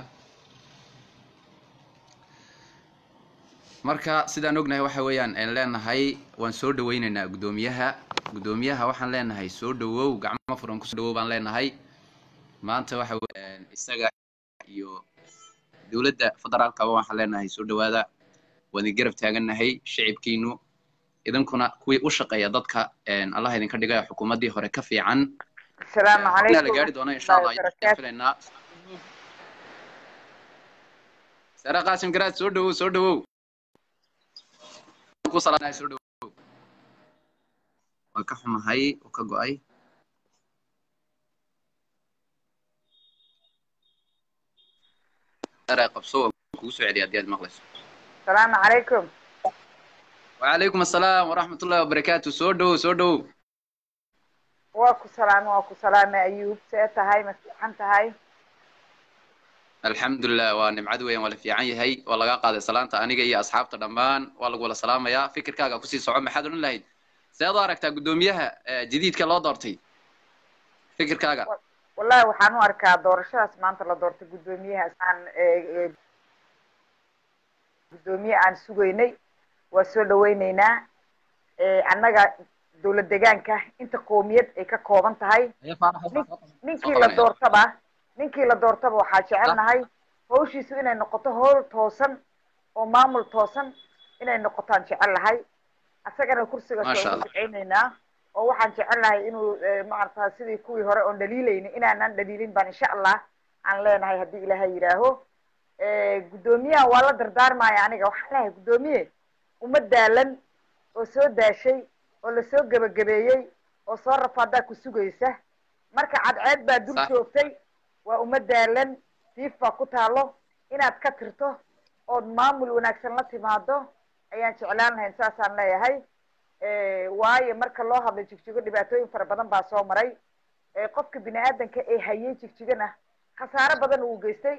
marka sidaan ognahay waxa weeyaan an leenahay waan soo dhaweyneynaa guddoomiyaha. Guddoomiyaha waxaan leenahay soo dhawow gacmo furan ku soo dhawow baan leenahay. Maanta waxa isaga iyo dowladda federaalkaba waxaan leenahay soo dhawaada. Waadin garab taagannahay shicibkiinu. Idinkuna kuwii u shaqeeya dadka allah idinka dhigaya xukuumaddii hore ka fiican. La gaari doona insha allah sara qaasim garaad soo dhawow soo dhawow waa ka xumahay oo ka go'ay. Kugu soo celiya haddii aad maqlayso. Asalaamu calaykum. Wacalaykum assalaam waraxmat ullahi wabarakaatu soo dhow soo dhow. Waa ku salaame waa ku salaame ayuub. See tahay ma fiican tahay? alxamdulilah waa nimcad weyan waa la fiican yahay waa lagaa qaaday salaanta aniga iyo asxaabta dhammaan waa lagula salaamayaa fikirkaaga ku sii soco maxaad odhan lahayd? Seed u aragtaa guddoomiyaha eh, jadiidka loo doortay? Fikirkaaga. Wallahi waxaan u arkaa doorashadaas maanta la doortay guddoomiyahaas aan eh, eh, guddoomiye aan sugaynay waa soo dhaweyneynaa annaga dowlad degaanka inta qoomiyad ay ka kooban tahay ninkii la doortaba ninkii la doortaba waxaa jecelnahay hawshiisu inay noqoto hawl toosan oo maamul toosan inay noqotaan jecelnahay. Asagana kursiga Masha soo Allah. duceyneynaa oo waxaan jecelnahay inuu eh, maarata sidii kuwii hore oon dhaliilayni inaanan dhaliilin baan insha allah aan leenahay haddii ilaahay yidhaaho. Eh, guddoomiyaha waa la dardaarmaya aniga waxaan leeyahay guddoomiye uma daalan oo soo daashay oo la soo gebagabeeyey oo soo rafaadaa ku sugaysa. Marka cadceed baa dul joogtay waa uma daalan diif baa ku taalo inaad ka tirto ood maamul wanaagsan la timaado ayaan jeclaan lahayn saasaan leeyahay. Waayo marka loo hadlo jigjigo dhibaatooyin fara badan baa soo maray. Qofka bini aadanka ee hayay jigjigana khasaaro badan uu geystay.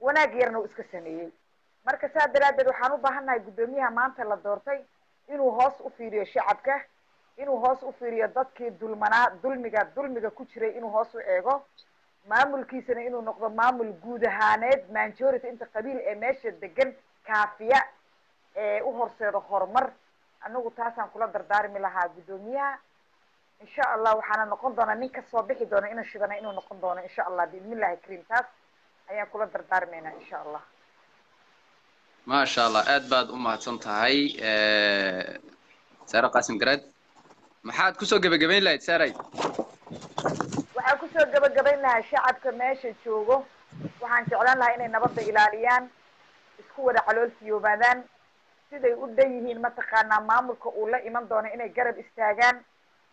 Wanaag yarna uu iska sameeyey. Marka saa daraaddeed waxaan u baahannahay guddoomiyaha maanta la doortay inuu hoos u fiiriyo shacabka inuu hoos u fiiriyo dadkii dulmanaa dulmiga dulmiga ku jiray inuu hoos u eego maamulkiisana inuu noqdo maamul guud ahaaneed majority inta qabiil ee meesha degan kaafiya ee u horseedo horumar anigu taasaan kula dardaarmi lahaa guddoomiyaha. Insha allah waxaana noqon doonaa nin ka soo bixi doona inuu shidana inuu noqon doono insha allah biidnillahi kariim taas ayaan kula dardaarmaynaa insha allah maasha allah aad baad u mahadsan tahay saare qaasim garaad. Maxaad ku soo gebagabayn lahayd waxaan ku soo gabagabayn lahaa shacabka meesha joogo. Waxaan jeclaan lahaa inay nabadda ilaaliyaan isku wada calool fiyoobaadaan siday u dhan yihiin mataqaanaa maamulka uu la iman doono inay garab istaagaan.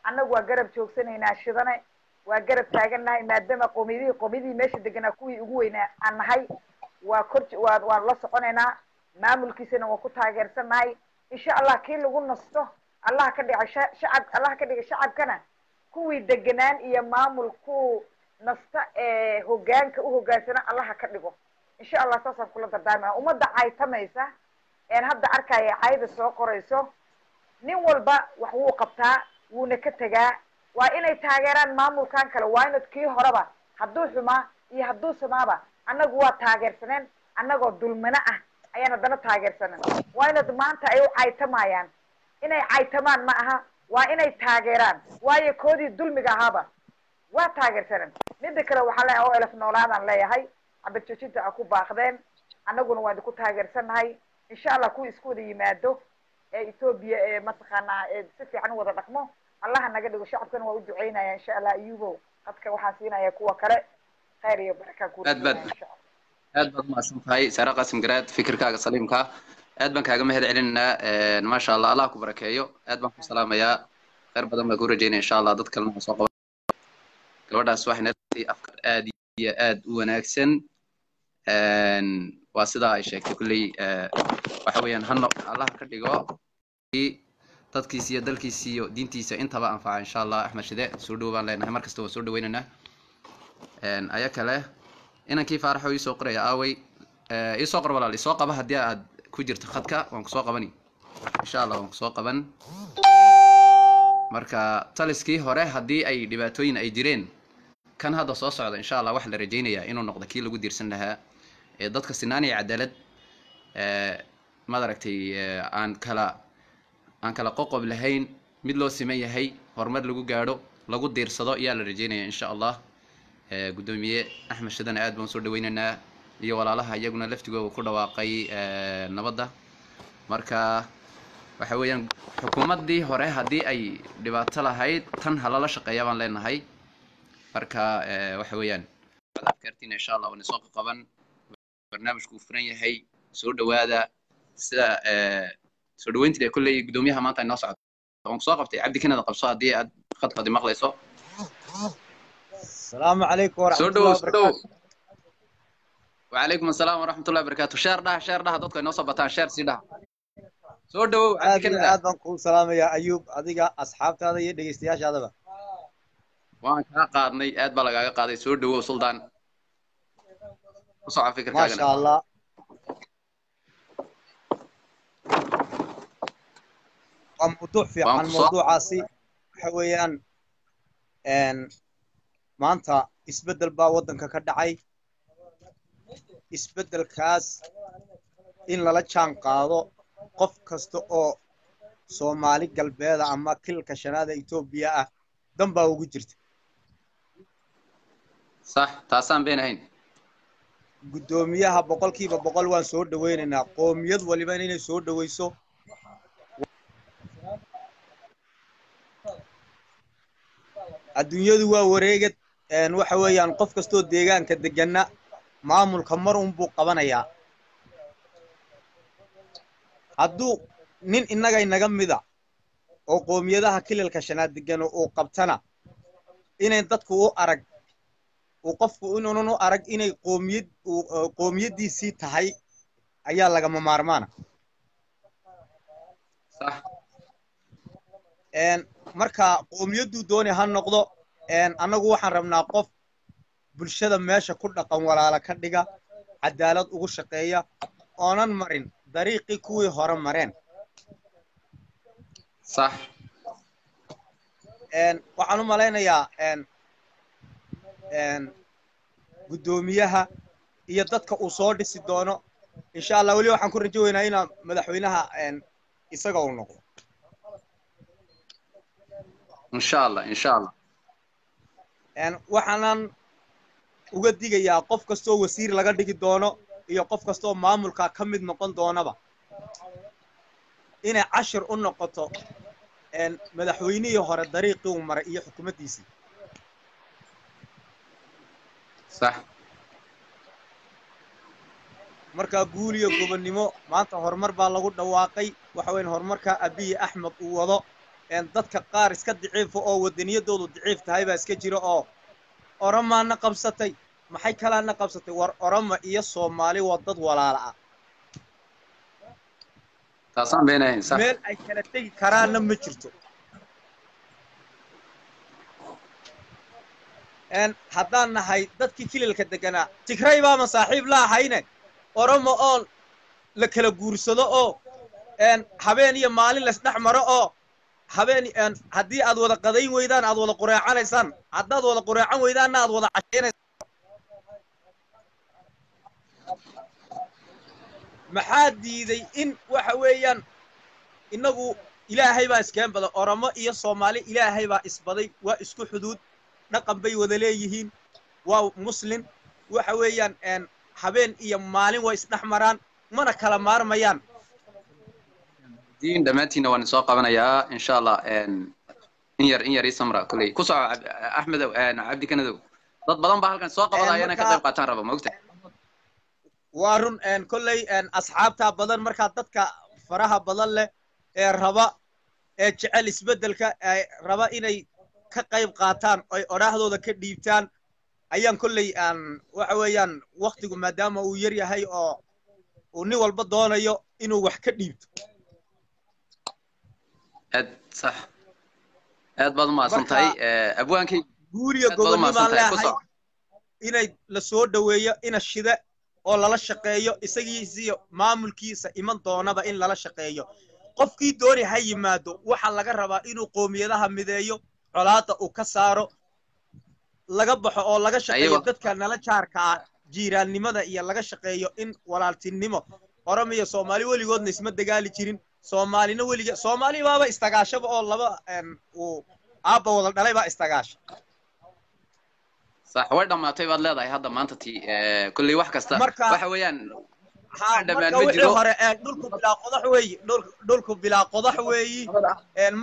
Annagu waa garab joogsanaynaa shidane. Waa garab taagannahay maadaama qoomiyadihii qoomiyadihii meesha deganaa kuwii ugu weynaa aan nahay. Waa kor waa waan la soconaynaa. Maamulkiisana waan ku taageersannahay insha allah kii lagu nasto allah ka dhiga sha- shacab allah ka dhiga shacabkana kuwii deganaan iyo maamul ku nasta ee hogaanka u hogaansana allaha ka dhigo. Insha allah saasaan kula dardaarmaya ummadda caytamaysa een hadda arkaya cayda soo qorayso nin walba wax wuu qabtaa wuuna ka tegaa waa inay taageeraan maamulkan kale. Waa inad kii horeba hadduu xumaa iyo hadduu samaaba annagu waa taageersaneen annagoo dulmino ah ayaan haddana taageersanen waa inad maanta ay u caytamayaan. Inay caytamaan ma aha waa inay taageeraan waayo koodii dulmiga ahaaba waa taageersanen midda kale waxaa leeyahay oo elef noolaadaan leeyahay cabad joojinta a ku baaqdeen. Annaguna waan idinku taageersannahay insha allah kuwa isku wada yimaado. Ee etoobiya ee mataqaanaa ee si fiican u wada dhaqmo. Allaha naga dhigo shacabkana waa u duceynaya insha allah ayubow dadka waxaan siinaya kuwa kale. Khayr iyo baraka ku Aad baad- aad baad umahadsan tahay saare qaasim garaad fikirkaaga saliimka aad baan kaaga mahad celinaynaa maasha allah allah ku barakeeyo. Aad baan ku salaamayaa. Khayr badan baan ku rajeynaya insha allah dad kalena soo qaban gabadhaas waxay afkar aad iyo aad u wanaagsan. Waa sidaa ay sheegtay kulley waxa weeyaan hano allah ka dhigo. Dadkiisa iyo dalkiisa iyo diintiisa intaba anfaca insha allah axmed shide soo dhow baan leenahay mar kasta waa soo dhaweynaynaa. Aya kale inankii faaraxo iisoo qoraya aawey iisoo qor walaal isoo qaba haddii aad ku jirto khadka waan ku soo qabani insha allah waan ku soo qaban. Marka taliskii hore haddii ay dhibaatooyin ay jireen kan hadda soo socda insha allah waxaa la rajaynayaa inuu noqdo kii lagu diirsan lahaa. Ee dadka sinaan cadaalad maad aragtay aan kala aan kala qoqob lahayn mid loo siman yahay horumar lagu gaadho lagu diirsado ayaa la rajaynaya insha allah. Guddoomiye axmed shadana aad baan u soo dhaweynaynaa iyo walaalaha iyaguna laftigooda ku dhawaaqay eh, nabadda. Marka waxa weeyaan xukuumaddii hore haddii ay dhibaato lahayd tan halala shaqeeya baan leenahay. Marka eh, waxa weeyaan waad adkaartiin insha allah wana soo qaban. Barnaamijku furan yahay soo dhawaada sida eh, soo dhaweyntii kolley gudoomiyaha maanta ay noo socoto oon ku soo qabtay cabdi kanada qabso haddii aad khadqadi maqlayso. Salaamu calaykum waraxmatullahi wabarakatu وعليكم السلام ورحمة الله وبركاته شير dhaha شير dhaha dadku ay noo soo bataan شير sii dhaha soo dhowow cabdi aad iyo kanada aad baan kuu salaamayaa ayuub adiga asxaabtaada iyo dhegeystayaashaadaba waan kaa qaadnay aad baa lagaaga qaaday soo dhowow suldaan ku soco ما fikirkaagana شاء الله waa mawduuc waan fiican ku soo mawduucaasi waxa weeyaan een, maanta isbeddel baa waddanka ka dhacay isbeddelkaas in lala jaan qaado qof kasta oo soomaali galbeeda ama kilka shanaada etoobiya ah. Dan baa ugu jirta. Sax taasaan been ahayn. Guddoomiyaha boqolkiiba boqol waan soo dhaweynaynaa qoomiyad waliba inay soo dhaweyso. Adduunyadu waa wareegad waxa weeyaan qof kastoo deegaanka degana maamulka mar unbuu qabanayaa. Hadduu nin innaga inaga mida oo qoomiyadaha kililka shanaad degano uu qabtana inay dadku u arag uu qofku inuunan u arag inay qoomiyad qoomiyaddiisii tahay ayaa lagama maarmaana. Marka qoomiyaddu dooni ha noqdo annagu waxaan rabnaa qof bulshada meesha ku dhaqan walaala ka dhiga cadaalad ugu shaqeeya oonan marin dariiqii kuwii hore mareen. Sax. Waxaan u malaynayaa guddoomiyaha iyo dadka uu soo dhisi doono. Insha allah weli waxaan ku rajo weynaa inaa madaxweynaha isaga uu noqdo. Insha allah insha allah. Waxaanan uga digayaa qof kastoo wasiir laga dhigi doono iyo qof kastoo maamulka ka mid noqon doonaba. Inay cashir u noqoto madaxweynihii hore dariiqii uu maray iyo xukuumaddiisii sax. Markaa guul iyo gobonnimo maanta horumar baa lagu dhawaaqay. Waxa weyn horumarka abiy axmed uu wado. Dadka qaar iska daciifa oo wadaniyadoodu daciif tahay baa iska jira oo oromaana qabsatay maxay kalaana qabsatay? War oroma iyo soomaali waa dad walaala ah. Meel ay kala tegi karaanna ma jirto. Haddaan nahay dadkii kililka deganaa tigray baama saaxiib la ahayne? Oromo oo la kala guursado oo een, habeen iyo maalin laysdhex maro oo habeen een, haddii aad wada qadayn weydaan aad wada qureecanaysaan haddaad wada qureecan weydaanna aad wada cashaynaysan maxaa diiday in waxa weeyaan innagu ilaahay baa iskeen badan oromo iyo soomaali ilaahay baa isbaday waa isku xuduud dhaqan bay wada leeyihiin waa muslin waxa weeyaan een, habeen iyo maalin way isdhex maraan mana kala maarmayaan diin dhammaantiinna waan soo qabanayaa insha allah in yar in yar ii samra kolley ku soco axmedow cabdi kanadow. Dad badan baa halkan soo qabadaya inay ka qayb qaataan raba ma ogta waa run kolley een, asxaabta badan markaa dadka faraha badan leh ee raba ee jecel isbeddelka ee raba inay ka qayb qaataan oy odhaahdooda ka dhiibtaan ayaan kolley aan waxa weeyaan waktigu maadaama uu yar yahay oo uu nin walba doonayo inuu wax ka dhiibto aad sax. Aad baad umahadsan tahay abwaankay guuriyo aad baad gobonnimo umahadsan aan tahay ku leeyahay soco inay la soo dhoweeyo ina shide oo lala shaqeeyo isagiisiyo maamulkiisa iman doonaba in lala shaqeeyo. Qofkii dooni ha yimaado waxaa laga rabaa inuu qoomiyadaha mideeyo colaadda uu ka saaro laga baxo oo laga shaqeeyo dadka nala jaarka ah jiiraannimada iyo laga shaqeeyo in walaaltinimo. Oromiya soomaali weligoodna isma dagaali jirin soomaalina welige soomaali baaba istagaashaba oo laba uu aabba wada dhalay baa istagaasha sax way dhammaatay baad leedahay hadda maanta ti kolley wax kasta. Waxa weeyaan hore dhulku bilaa qodax weeyi dhul- dhulku bilaa qodax weeyi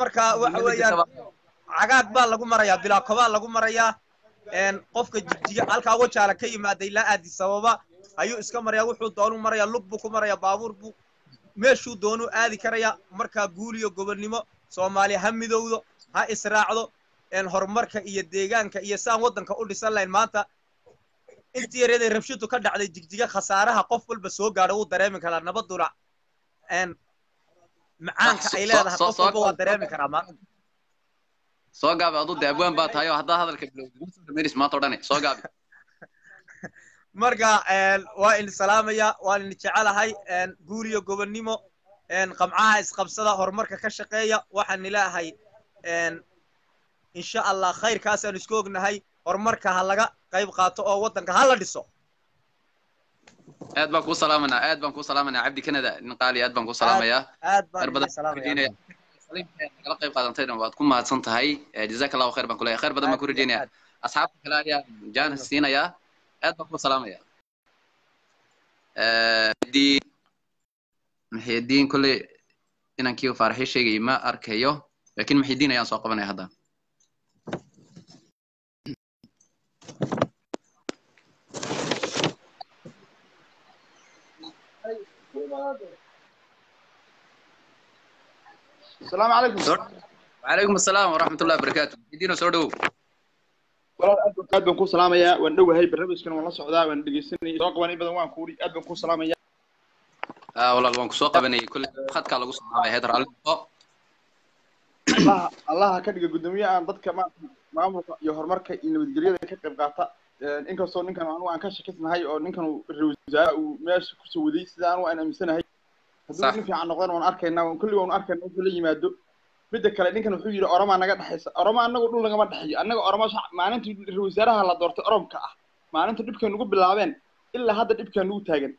marka waxa weeyaan cagaag baa lagu marayaa bilaa kobaa lagu marayaa qofka jigjiga halkaa wajaala ka yimaaday ilaa aadi sababa ayuu iska marayaa wuxuu doonuu marayaa lug buu ku marayaa baabuur buu meeshuu doonuu aadi karayaa markaa guul iyo gobonnimo soomaaliya ha midowdo ha israacdo horumarka iyo deegaanka iyo saan waddanka u dhisan lahayn maanta. Intii yareeday rabshadu ka dhacday jigjiga khasaaraha qof walba soo gaadho wuu dareemi karaa nabaduna macaanka ay leedahay qof walba waa dareemi karaa maanta. soo gaabi adu de abwaan baa tahay oo haddaa hadalka bilowdid maanta o soo gaabi marka waa idin salaamaya waan idin jecelahay een guul iyo gobonnimo qamcaha isqabsada horumarka ka shaqeeya waxaan ilaahay insha allah khayrkaasaan isku ognahay horumarka ha laga qayb qaato oo waddanka ha la dhiso. Aad baan kuu salaamanaa aad baan kuu salaamanaa cabdi kanada nin qaali aad baan kuu salaamayaa nagala qayb qaadantayna waad ku mahadsan tahay jazaaka allahu khayr baan ku leeyahay. Khayr badan baan ku rajeynayaa asxaabta kale ayaa jaanis siinayaa aad baan kuba salaamaya. Eh, maxidiin kolley inankii faaraxii sheegayay ma arkayo laakiin maxidiin ayaan soo qabanaya haddan alaykum asalaam waraxmat ullahi barakatu maxidiino soo dhowow aad baan- ku salaamayaa waan dhowahay barnaamijkan waan la socdaa waan dhegeysanayay soo qaban in badan waan kuuri aad baan ku salaamayaa. Ah walaal waan ku soo qabanayay. Kolley khadkaa lagu salaamay heedar alifo allaha allaha ka dhiga guddoomiye aan dadka maarata maamulka iyo horumarka iyo nabadgelyada ka qayb qaata. Inkastoo ninkan anigu aan ka shakisnahay oo ninkan uu ra'iisul wasaare uu meesha ku soo waday sida anigu aan aaminsanahay hadduu nin fiican noqdana waan arkaynaa waan kulli waan arkaynaa wuxuu la yimaado midda kale ninkan wuxuu yidhi oromaa naga dhexaysa oroma annagu dhul nagama dhexeeyo annaga oroma maalintii ra'iisul wasaaraha la doortay oromka ah maalinta dhibkay nagu bilaabeen ilaa hadda dhibkaa nagu taagan.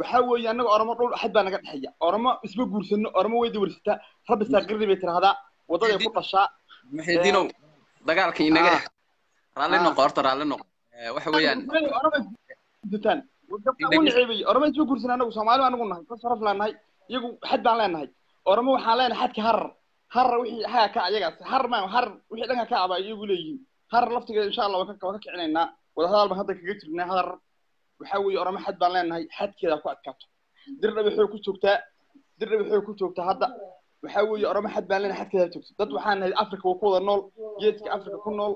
Waxaa weeye annaga oromo dhul xad baa naga dhexeeya oromo isma guursano oromo way dawarsataa rabbi saaqirri bay tirahdaa wadaday ku dhashaa. Maxaydiinow dagaalka inaga Ah. raalli Ah. noqo horta raalli noqo. Eh, waxa weeyaan niceebay oroma isma guursan anagu soomaali anagu nahay. Ka saraf laan nahay iyagu xad baan leenahay. Oromo waxaan leenahay xadka harar harar wixii xaga ka ayagaas harar ma harar wixii dhanka ka aba iyagu leeyihiin. Harar laftigeeda insha allah waan ka kicinaynaa wadahadal baan hadda kaga jirnaa harar waxaa weeye oromo xad baan leenahay xadkeeda ku adkaato. Dirdhabe xoog ku joogtaa dirdhabe xoog ku joogtaa hadda. Waxaa weeye oromo xad baan leenahay xadkeeda joogto dad waxaan africa waa ku wada nool geedka africa ku nool.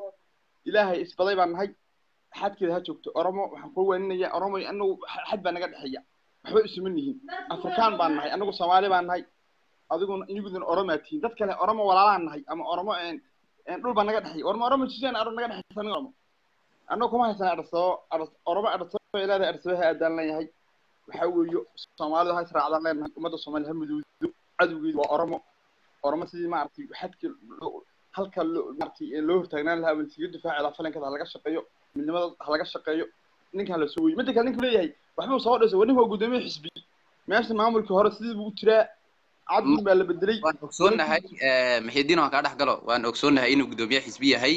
Ilaahay isbaday baan nahay. Xadkeeda ha joogto oromo waxaan kuu weeninayaa oromo anagu xa- xad baa naga dhexeeya. Waxba isuma nihin afrikaan baan nahay anagu soomaali baan nahay adiguna iniguduna oromaa tihiin dad kale oromo walaalaan nahay ama oromo een een dhul baa naga dhexeeya warma oromo jiseen aro naga aniga oromo anagu kuma haysana arsabo Ars- oromo arsabo ay leedahay arsabo ha aadaan leeyahay. Waxaa weeye soomaalidu ha israacdaan leenahay ummadda soomaali ha midowdo cadowgeedu waa oromo oromo sidii maaragtay xadkii halka maaragtay loo hortaagnaan lahaa ama siga difaaci lahaa falankada ha laga shaqeeyo midnimada ha laga shaqeeyo ninkan la soo weyey midda kale ninka leeyahay waxbuu soo dhasay war ninka waa guddoomiye xisbi. Meesha maamulkii hore sidii buu u jiraa cabdi baa la bedelay waan ogsoonnahay maxaydiin waan kaa dhex galo. Waan ogsoonnahay inuu guddoomiye xisbi yahay.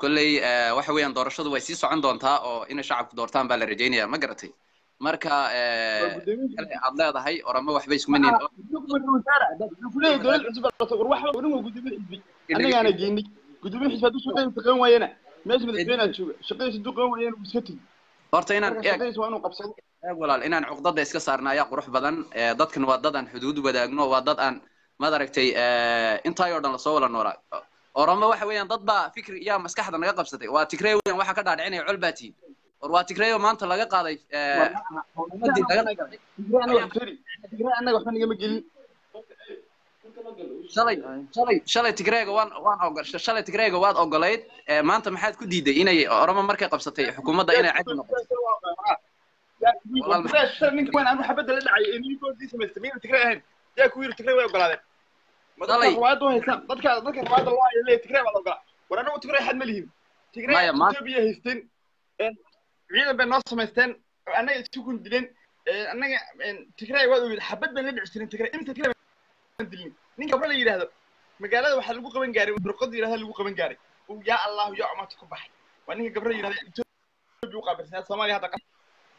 Kolley eh, waxa weeyaan doorashadu way sii socon doontaa oo inay shacabku doortaan baa la rajeynaya ma garatay? Marka eh, waa aad leedahay waxba dhasay war waxba waa xisbi. Annagaana geynay guddoomiye. xisbi hadduu shaqadiisa qaban waayana meesha madaxweynaha jooga shaqadiisa hadduu qaban waayana iska tegi horta inaan waa inuu qabsado walaal inaan cuqdada iska saarna ayaa qurux badan. Dadkan waa dad aan xuduud wadaagno waa dad aan maad aragtay intaayoo dhan la soo wada noolaa oramo waxa weeyaan dad baa fikri yaa maskaxda naga qabsatay. Waa tigrey weeyaan waxa ka dhaadhicinaya col baa tihiin war waa tigreyo maanta laga qaaday shalay shalay shalay tigreega waan waan ogol shalay tigreega waad ogolayd maanta maxaad ku diiday inay oramo markay qabsatay xukuumadda inay cadi noqoto Walaal Tigray shalay ninka weyn anu xabadda la dhacay samaystay miyayna Tigray ahayn. Yaa ku yiri Tigray way ogolaadeen. Ma dadka riwaayadda u haystaan dadka dadka riwaayadda loo hayo leeyahay Tigray baa la ogolaa. War anagu Tigray xad ma lihin Tigray Ethiopia haysteen een, ciidan bay noo samaysteen annaga isku kun dileen een, annaga Tigray waad ogid xabad baan la dhici jirin Tigray. Inta Tigray baan dilin. Ninka gabdho la yidhaahdo magaalada waxaa lagu qaban gaaray durqada yidhahda lagu qaban gaaray. Yaa allahu yaa umata ku baxay. Waa ninka gabdho yidhahda Ethiopia u qaabilsanaa Soomaaliya hadda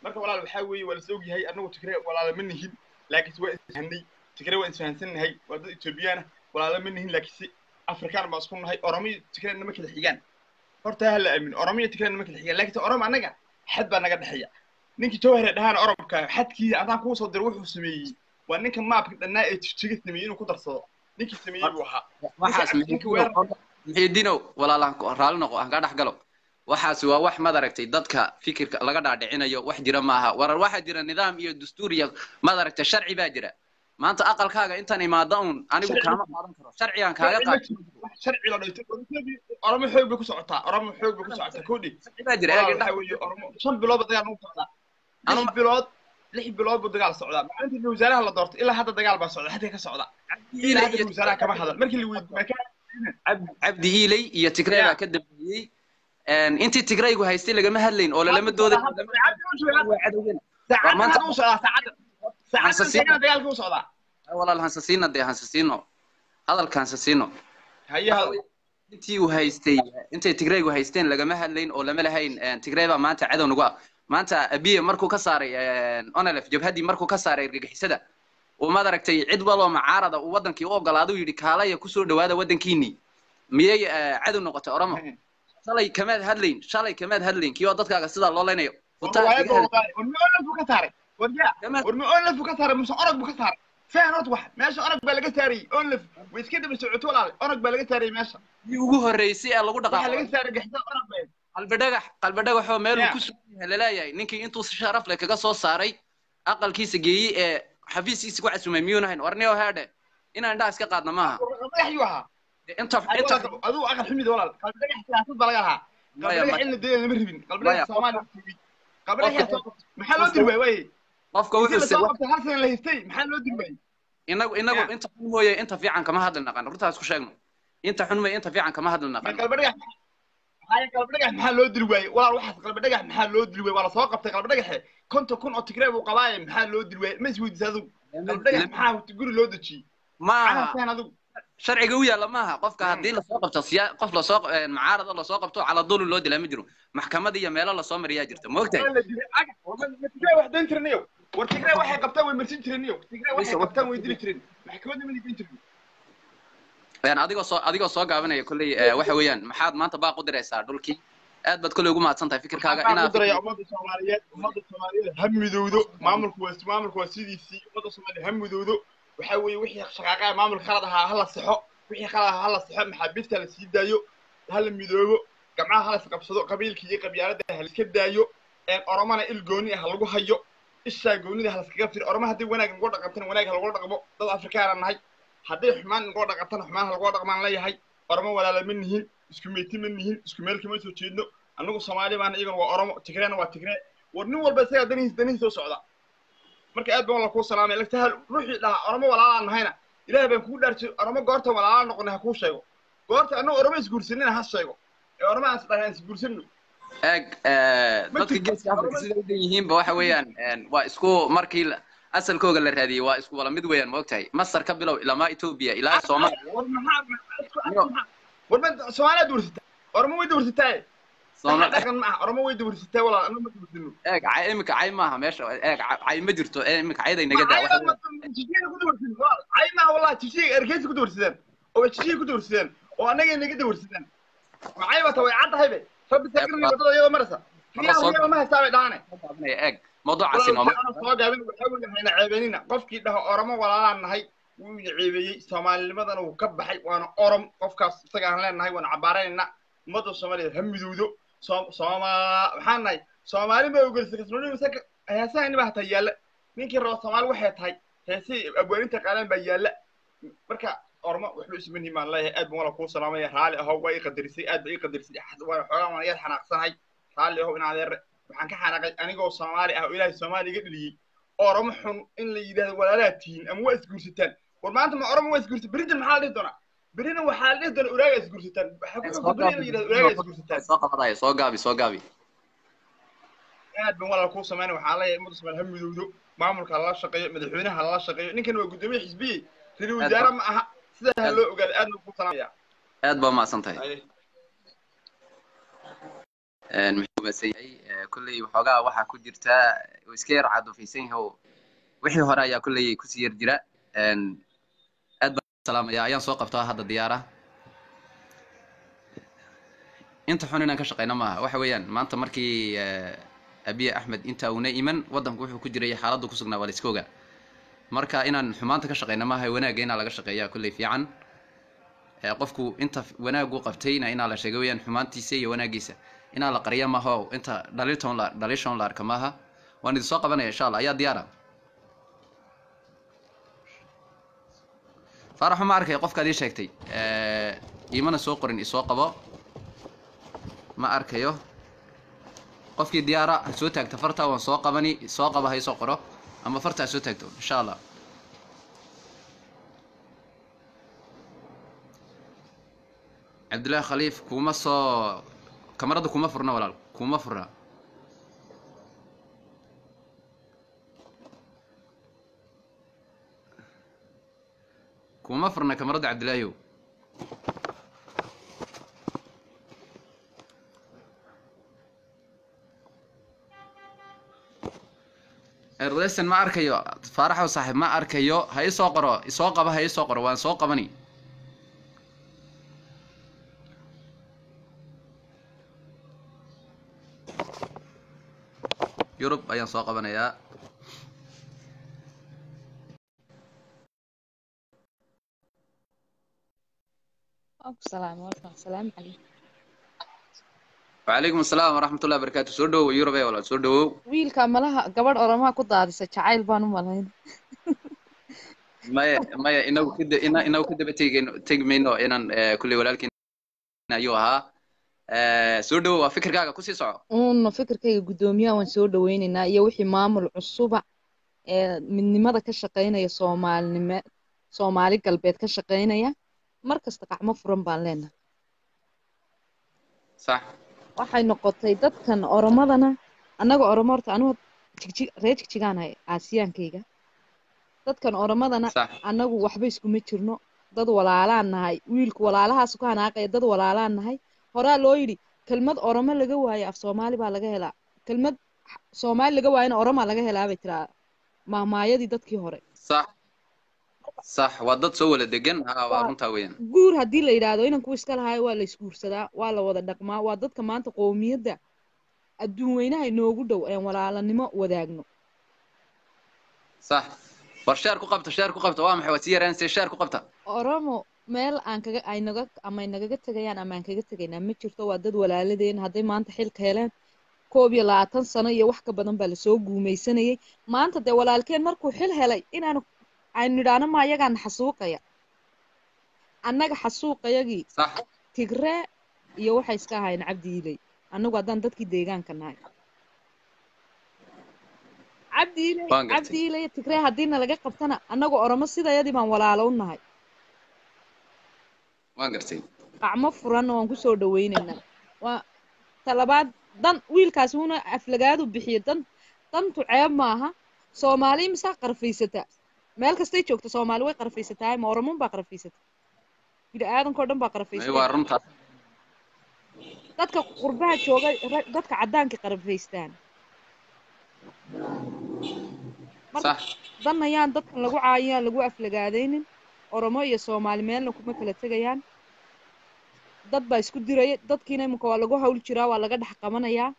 marka walaal waxaa weeye waa la soo ogyahay annagu Tigray walaala ma nihin laakiinse waa isfahanay Tigray waa isfahansannahay waa dad Ethiopiana walaala ma nihin laakiinse Afrikaan baa isku nahay Oromiyo Tigray nama kala xigaan. Horta ha la aamin Oromiyo Tigray nama kala xigaan laakiinse Orom annaga xad baa naga dhexeeya. Ninkii jawhare dhahaan Oromka xadkii adaan kuu soo diray wuxuu sameeyey. Waa ninka maapka dhannaa ee Tigray sameeyey inuu ku darsado. Ninkii sameeyey buu ahaa. Waxaas walaalahan ku- raalli noqo aan kaa dhex galo waxaas waa wax maad aragtay dadka fikirka laga dhaadhicinayo wax jira maaha. Warar waxaa jira nidaam iyo dastuur iyo maad aragtay sharci baa jira. Maanta aqalkaaga intaan imaado un anigu kaama qaadan karo. Sharcigaan kaaga sharci ma qaad jiro. wax sharci la dhigto Oromo xoog bay ku socotaa. Oromo xoog bay ku socotaa. Sharci baa jira. Walaal eeg waxaa weeye Oromo shan bilood ba dagaal nagu socdaa. Lix bilood lix bilood buu dagaal socdaa. Maalintii ra- wasaaraha la doortay. Ilaa hadda dagaal baa socda xadka ka socda ilaa hadda ra- wasaaraha kama hadal. Markii la weydiiyey Cab- cabdi iiley iyo tigrey Ya. baa ka dambeeyey intii tigreygu haystay lagama hadlayn oo lalama dooda saacadda maanta- hadda u socdaa saacadda saacadda Xasasiin. sheegana dagaalka u socdaa walaal hansasiino dee hansasiino hadalkaanse siino haye waxa hadal weeye intii uu haystay intay tigraygu haysteen lagama hadlayn oo lama lahayn tigray baa maanta cadow nagu ah maanta abiye markuu ka saaray onelef jabhaddii markuu ka saaray argagixisada uu maad aragtay cid waloo macaarada uu wadankii u ogolaada u yidhi kaalaya ku soo dhawaada wadankiinii miyay eh, cadow noqotay oromo shalay kamaad hadlayn shalay kamaad hadlayn kii oo dadkaaga sidaa loo leynayo ugu horreysay ee lagu waxaa dhaqaaqo laga saaray gaxsada orog baa. Qalbi dhagax qalbi dhagaxoo meel uu ya ku sugan yahay la leeyahay ninkii intuu si sharaf leh kaga soo saaray aqalkiisa geeyey ee xafiiskiisa ku casumay miyuuna hayn warniyo heedhe. Inaan indhaha iska qaadna maaha aduu aqal xumid walaal qalbi dhagax siyaasad baa laga ahaa qalbi maya dhagax maya in la dayay lama rabin qalbi maya dhagax qofka soomaaliya ku yimid qalbi qofka dhagax soo maxaa loo diri waayey waaye qofka intii wuxuu la soo se qabtay hal sana la haystay maxaa loo diri waayey inagu inagu inta xun mooye inta fiican kama hadli naqan runtaas ku sheegno inta xun mooye inta fiican kama hadli naqan qalbi dhagax maxaa loo diri waayey walaal waxaas qalbi dhagax maxaa loo diri waayey waa la soo qabtay qalbi dhagaxe konton kun oo tigreeb uu qabaaye maxaa loo diri waayey ma isweydiisa adigu qalbi dhagax maxaa guri loo dejiyey maaha adigu sharciga u yaalla maaha qofka haddii la soo qabto siya qof la soo macaarada la soo qabto cala dulun loo dilaa ma jiro maxkamad iyo meelo la soo mariyaa jirta ma ogtahay wax dayn jiraniyo war tigreeb waxay qabtaan way marsin jiraniyo tigreeb waxay qabtaan way dili jireen maxkamadda ma diin jirin adigoo soo adigoo soo gaabanaya kolley waxa weeyaan maxaad maanta baaq u diraysaa dhulkii aad baad kolley ugu mahadsan tahay fikirkaaga inaad ummadda soomaaliyeed ummadda soomaaliyeed ha midowdo maamulku waa maamulku waa sidiisii ummadda soomaaliyeed ha midowdo waxa weeye wixii shaqaaqaa maamulka khalad ahaa ha la saxo. Wixii khalad ahaa ha la saxo. Maxaabiista la sii daayo? Ha la midoobo? Gamcaha ha la isqabsado qabiilkii iyo qabyaalada ha la iska daayo? Oromana il gooni ah ha lagu hayo? Ishaa goonida ha la iskaga firo oroma haddii wanaag nagu dhaqantana wanaag ha lagula dhaqmo. Dad afrikaana nahay. Hadday xumaan nagu dhaqantana xumaan ha lagula dhaqmaan leeyahay oromo walaala ma nihin isku meyti ma nihin isku meel kama soo jeedno. Annagu soomaali baana iyagana waa oromo tigreena waa tigree war nin walba isagaa danihiis danihiisa u socda marka aad baan wala kuu salaamay lagta hal ruuxii dhahaa oromo walaalaan nahayna ilaahay baan kugu dhaartay oromo goorta walaalaan noqonay ha kuu sheego. Goorta annagu oromo isguursanina ha sheego. Ee oromo aan isdhahay aan eh, ma dadka geeska afrika sida u dhan yihiinba waxa weeyaan waa isku markii asalkooga la raadiyey waa isku wala mid weeyaan ma ogtahay? Masar ka bilow ilamaa etoobiya ilaa soomaaliya war maxaa iyo war ma soomaaliya dawrsataa oromo way dawrsataaye eeg cay maaha meesha eeg cay ma jirto ee iminka cayday naga daa waxa weeyaan jijiyada ku dawrsadeen walaal cay maaha wallahi jijiga ergeysa ku dawrsadeen oo jijiga ku dawrsadeen oo annaga naga dawrsadeen maxay wata way caddahay be rabbi waa waddada iyadoo marasa riyaha ma haystaa bay dhaane eeg mawduucaasi nooma. walaalka ana soo gaabin waxaa weeye hayna ceebeynina qofkii dhaho oromo walaalaan nahay wuu ceebeeyey. Soomaalinimadana wuu ka baxay waana orom qofkaas isaga aan leenahay waana cabaaraynayna ummadda soomaaliyeed ha midowdo sooma maxaan nahay soomaali ma ogolisa kasnooni masaka heesaha inibaa hataa yaalla. Ninkii rabo soomaali waxay tahay heesihii abwaaninta qaalaan baa yaalla. Marka ormo waxba isma nihin baan leeyahay aad baan wala kuu salaamaya raali ahow waa ii qadarisay aad ba ii qadarisay waana xoogaa waan xanaaqsanahay raali ahow in adeer waxaan ka xanaaqay anigoo soomaali ah oo ilaahay soomaali iga dhaliyey oromo xun in la yidhahdo walaalaad tihiin ama waa isguursataan. War maanta ma oromo waa isguursa beritan maxaa la dhihi doonaa berina waxaa la dhihi doonaa uraaga isguursataan waxaa ku beri in la yidhahdo uraaga isguursataan soo qabadaya soo gaabi soo gaabi. Aad baan walaal kuu samaynay waxaa leeyahay ummadda soomaali ha midowdo. Maamulka lala shaqeeyo madaxweynaha lala shaqeeyo. Ninkan waa guddoomiye xisbiyey aad wasaare ma aha. Sidaa ha loo ogaado aad baan kuu salaamaya aad baa mahadsan tahay muxuu mahadsan yahay kolley waxoogaa waxaa ku jirta iska yar cadufaysan yahay wixii hore ayaa kolley ku sii yar jira een aad baan u salaamaya ayaan soo qabtaa hadda diyaara? Inta xun inaan ka shaqeyno maaha. Waxa weeyaan maanta markii eh, abiy axmed inta uuna iman waddanku wuxuu ku jiray xaaladdu ku sugnaa waa la iska ogaa marka inaan xumaanta ka shaqeyno maaha wanaagga inaa laga shaqeeyaa kolley fiican. Ee qofku inta wanaagu qabtayna inaa la sheego weeyaan xumaantiisa iyo wanaagiisa inaa la qariya maaha inta dhaliilton la dhaliishon la arka maaha. Waan idin soo qabanaya insha allah. Ayaa diyaara faaraxu ma arkay qofkaad ii sheegtay iimana soo qorin isoo qabo. Ma arkayo? Qofkii diyaara soo taagta farta waan soo qabani soo qaba ha isoo qoro. Ama farta soo taagto insha allah cabdullaahi khaliif kuma soo kamarada kuma furna walaal. Kuma furna kuma furna kamaradda cabdilaahiyow erlesen ma arkayo. Faaraxow saaxiib ma arkayo. Ha isoo qoro isoo qaba ha isoo qoro. Waan soo qabani. Yurub ayaan soo qabanayaa wacalaykum asalaam waraxmat ullahi barakaatu soo dhowow yurub ee walaal. Soo dhowow wiilka malaha gabadh oramaha ku daadisa jacayl baan u malayn. *laughs* Maya maya inagu kada ina inagu ka daba tegin tegi mayno inaan eh, kulley walaalkiin ayuu ahaa. Eh, soo dhowow waa fikirkaaga ku sii soco. Uno fikirkayga guddoomiyaha waan soo dhoweynaynaa iyo wixii maamul cusuba ee eh, midnimada ka shaqeynaya soomaalinime soomaali galbeed ka shaqeynaya mar kasta gacmo furan baan leenahay. Sax. Waxay noqotay dadkan oromadana annaga oromo horta anigu jigjig reer jigjigaanahay aasiyaankayga. Dadkan oromadana annagu waxba iskuma jirno. Dad walaalaan nahay wiilku walaalahaas ku hanaaqaya dad walaalaan nahay. Horaa loo yidhi kelmad oromo laga waayo af soomaali baa laga helaa. Kelmad soomaali laga waayona oromaa laga helaa bay tiraa. Mahmaayadii dadkii hore sax waa dad soo wala degan waa runtaa weeyaan guur haddii la yidhaahdo inanku iska lahayo waa la isguursadaa waa la wada dhaqmaa waa dadka maanta qowmiyadda adduun weynaha inoogu dhow een walaalanimo wadaagno. Sax. War sheer ku qabta sheer ku qabta. Waa maxay? Waad sii yaraanaysa sheer ku qabta. Oromo meel aan kaga ay naga ama nagaga tegayaan ama aan kaga tegaynaa ma jirto waa dad walaaladeen hadday maanta xilka heleen koob iyo labaatan sano iyo wax ka badan baa la soo guumaysanayay. Maanta dee walaalkeen markuu xil helay inaanu aynu nidhaahno ma ayagaan xasuuqaya? Annaga xasuuqayagii sax. Tigree iyo waxay iska ahaayeen cabdi iley annagu haddaan dadkii deegaanka nahay. Cabdi iley tigree haddiina laga qabtana annagu oromo sidayadii baan walaalo u nahay. Gacmo furanna waan ku soo dhaweynaynaa waa talabaad dan wiilkaasi una aflagaadu bixiyo. Dan dantu ceeb maaha. Soomaali misaa qarfaysataa meel kastay joogto soomaali way qarfaysataa ma oromun baa qarfaysata bini aadankao dhan baa runtaa dadka qurbaha jooga dadka caddaanka qarfaystaan marka sax. dan ayaan dadkan lagu caayaan lagu aflagaadaynin oromo iyo soomaali meelna kuma kala tegayaan. Dad baa isku diraya dadkiina iminka waa lagu hawl jiraa waa laga dhex qabanayaa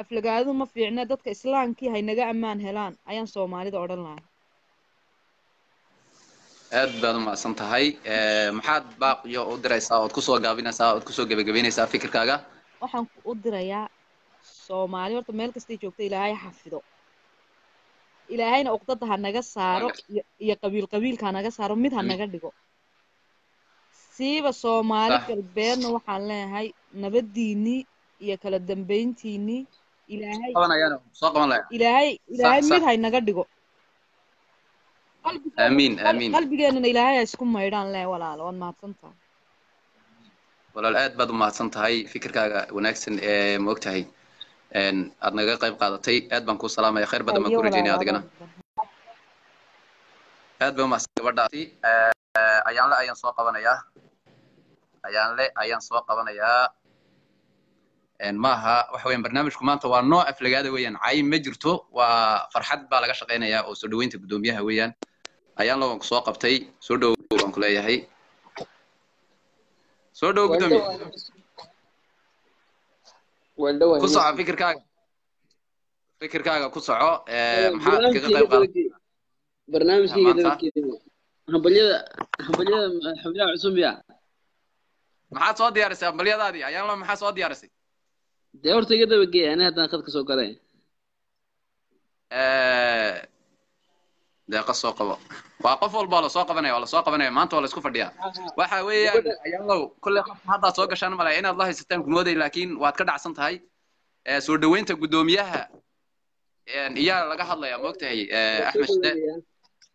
aflagaadadu ma fiicna dadka islaamkii haynaga ammaan helaan ayaan soomaalida odhan lahaa aad baad u mahadsan tahay. Eh, maxaad baaqiyo u diraysaa ood ku soo gaabinaysaa ood ku soo gebagabeynaysaa fikirkaaga? Waxaan u dirayaa soomaali horta meel kastay joogto ilaahay ha xafido. Ilaahayna uqdada ha naga saaro iyo qabiil qabiilka ha naga saaro mid ha amiin naga dhigo. Siiba soomaali galbeedna waxaan leeyahay nabadiinii iyo kala dambayntiinii ilaahay ilaahay ilaahay mid sax ha naga dhigo qalbigeena amiin qal- amiin qalbigeennana ilaahay ha isku maydhaan leh walaalo waad mahadsantahay walaal aad baad u mahadsan tahay fikirkaaga wanaagsan ee ma ogtahay een aad naga qayb qaadatay aad baan kuu salaamaya khayr badan baan ku rajaynaya adigana aad bay umahadsan gabadhaasi ayaanle ayaan soo qabanayaa ayaanle ayaan soo qabanayaa maaha waxa weeyaan barnaamijku maanta waa nooc aflagaada weeyaan cay ma jirto waa farxad baa laga shaqaynayaa oo soo dhaweynta guddoomiyaha weeyaan ayaanle waan ku soo qabtay. Soo dhowow baan ku leeyahay. Soo waan dhawahay ku soco fikirkaaga. Fikirkaaga ku soco. Ee, Eh, maxaad kaga qayb ya maxaad soo diyaarisay? Ambalyadaadii ayaanle maxaa soo diyaarisay? Dee horta iga dabageey ani haddaan khadka soo galay. Eh, deeqa soo qabo. Waa qof walba la soo qabanaya waa la soo qabanaya. Maanta waa la isku fadhiyaa. Waxa weeyaan ayaalow kolley qof haddaad soo gashaan malaya inaad la haysataan kumooday laakiin waad ka dhacsan tahay soo dhoweynta guddoomiyaha iyaa laga hadlayaa moogtahay axmed shide?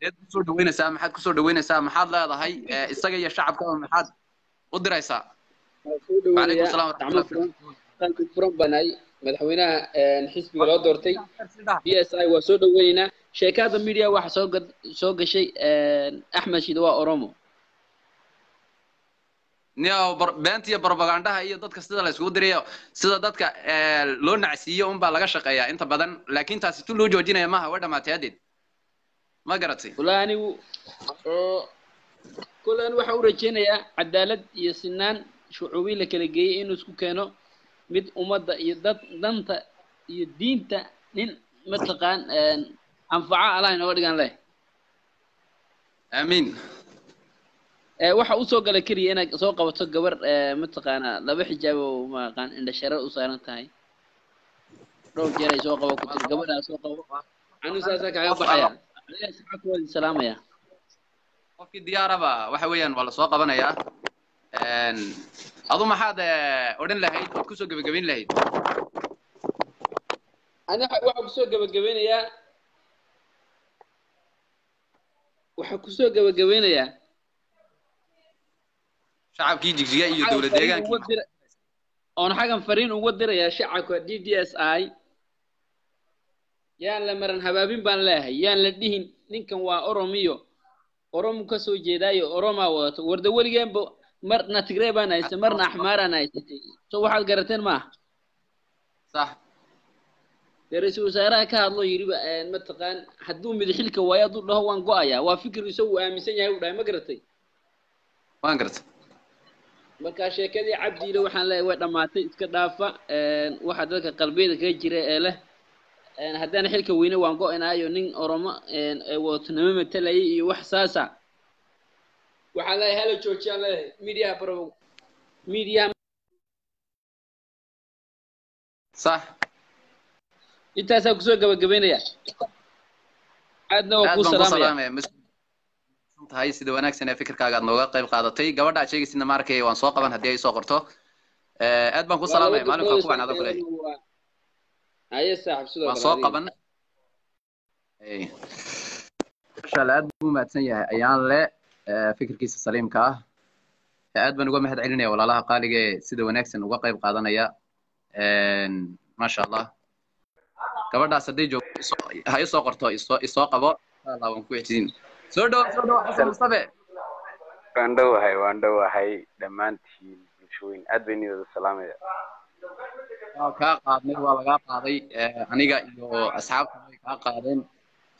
Deed ku soo dhoweynaysaa maxaad ku soo dhoweynaysaa maxaad leedahay isaga iyo shacabkaba maxaad u diraysaa? Calaykum asalaam waraxmatullahi furan banay madaxweynaha xisbiga loo doortay. B s i waa soo dhoweynaynaa sheekada media waxa soo soo gashay axmed shide waa oromo. Beenta iyo barbagandaha iyo dadka sida la iskugu dirayo sida dadka eh, loo nacsiiyo unbaa laga shaqeeyaa inta badan laakiin taasi tu loo joojinaya maaha way dhamaatay haddeed ma garatay wallaahi anigu kole waxaan u rajaynayaa cadaalad iyo sinaan shucuubi la kala geeyey inuu isku keeno mid ummadda iyo dad danta iyo diinta nin mataqaan anfaca allah inooga dhigan leh. Aamiin. Eh, waxa u soo gala keliya inaad soo qabato gabar eh, mataqaanaa laba xijaab oo maaqaan indhashareer u saaran tahay. Dhowr jeer ay soo qabo ku tiri gabadhaa soo qabo. Anigu saasaa kaaga baxaya. Saxaabkooda salaamaya. Qofkii diyaaraba waxa weeyaan waa la soo qabanayaa adu maxaad eh, odhan lahayd ood ku soo gebagabayn lahayd? Ani waxa- waxaan ku soo gebagabeynayaa waxaan ku soo gebagabeynayaa shacabkii jigjiga iyo dowlad deegaankii oon xagan fariin uga dirayaa shacabka d d s i. Yaan la maran habaabin baan leeyahay yaan la dhihin ninkan waa oromiyo oromu ka soo jeedaayo oromaa wadato warda weligeenba marna tigree baan haysatay marna axmaaraan haysatay so waxaad garateen maaha dee ra'iisul wasaaraha ka hadlo yidhiba mataqaan hadduu midixilka waayo hadduu dhaho waan go'ayaa. Waa fikir isagu uu aaminsan yahay u dhahay ma garatay? Waan gartay marka sheekadii cabdiile waxaan leeyahay way dhammaatay iska dhaafa waxa dadka qalbiyada kaga jira ee leh. Haddaan xilka weyne waan go-inaayo nin oromo ee wadatonimo matalayay iyo wax saasa. Waxaan leeyahay hala joojiyaan leeyahay midiyaha baro midiyaha sax intaasaa ku soo gabagabeynaya. Aadna waa aad kuu baan ku salaamaya. salaamaya. Mas tahay sida wanaagsan ee fikirkaaga aad nooga qayb qaadatay gabadha aad sheegaysidna ma arkay waan soo qaban haddii ay soo qorto. Aad baan ku salaamaya. ku kule waan soo qaban. Allah aad buu mahadsan yahay ayaan le fikirkiisa saliimka ah. Aad baan uga mahad celinaya walaalaha qaaliga ee sida wanaagsan uga qayb qaadanaya. Allah gabadhaas hadday joogto isoo- ha isoo qorto isoo qabo. Waan ku xijin soo dhow soo dhow xasan mustafe. Waan dhowahay waan dhowahay dhammaantiin bulshooyin aad bay niyada salaamaya. Waa kaa qaadnay waa lagaa qaaday Eh, aniga iyo asxaabta way kaa qaadeen.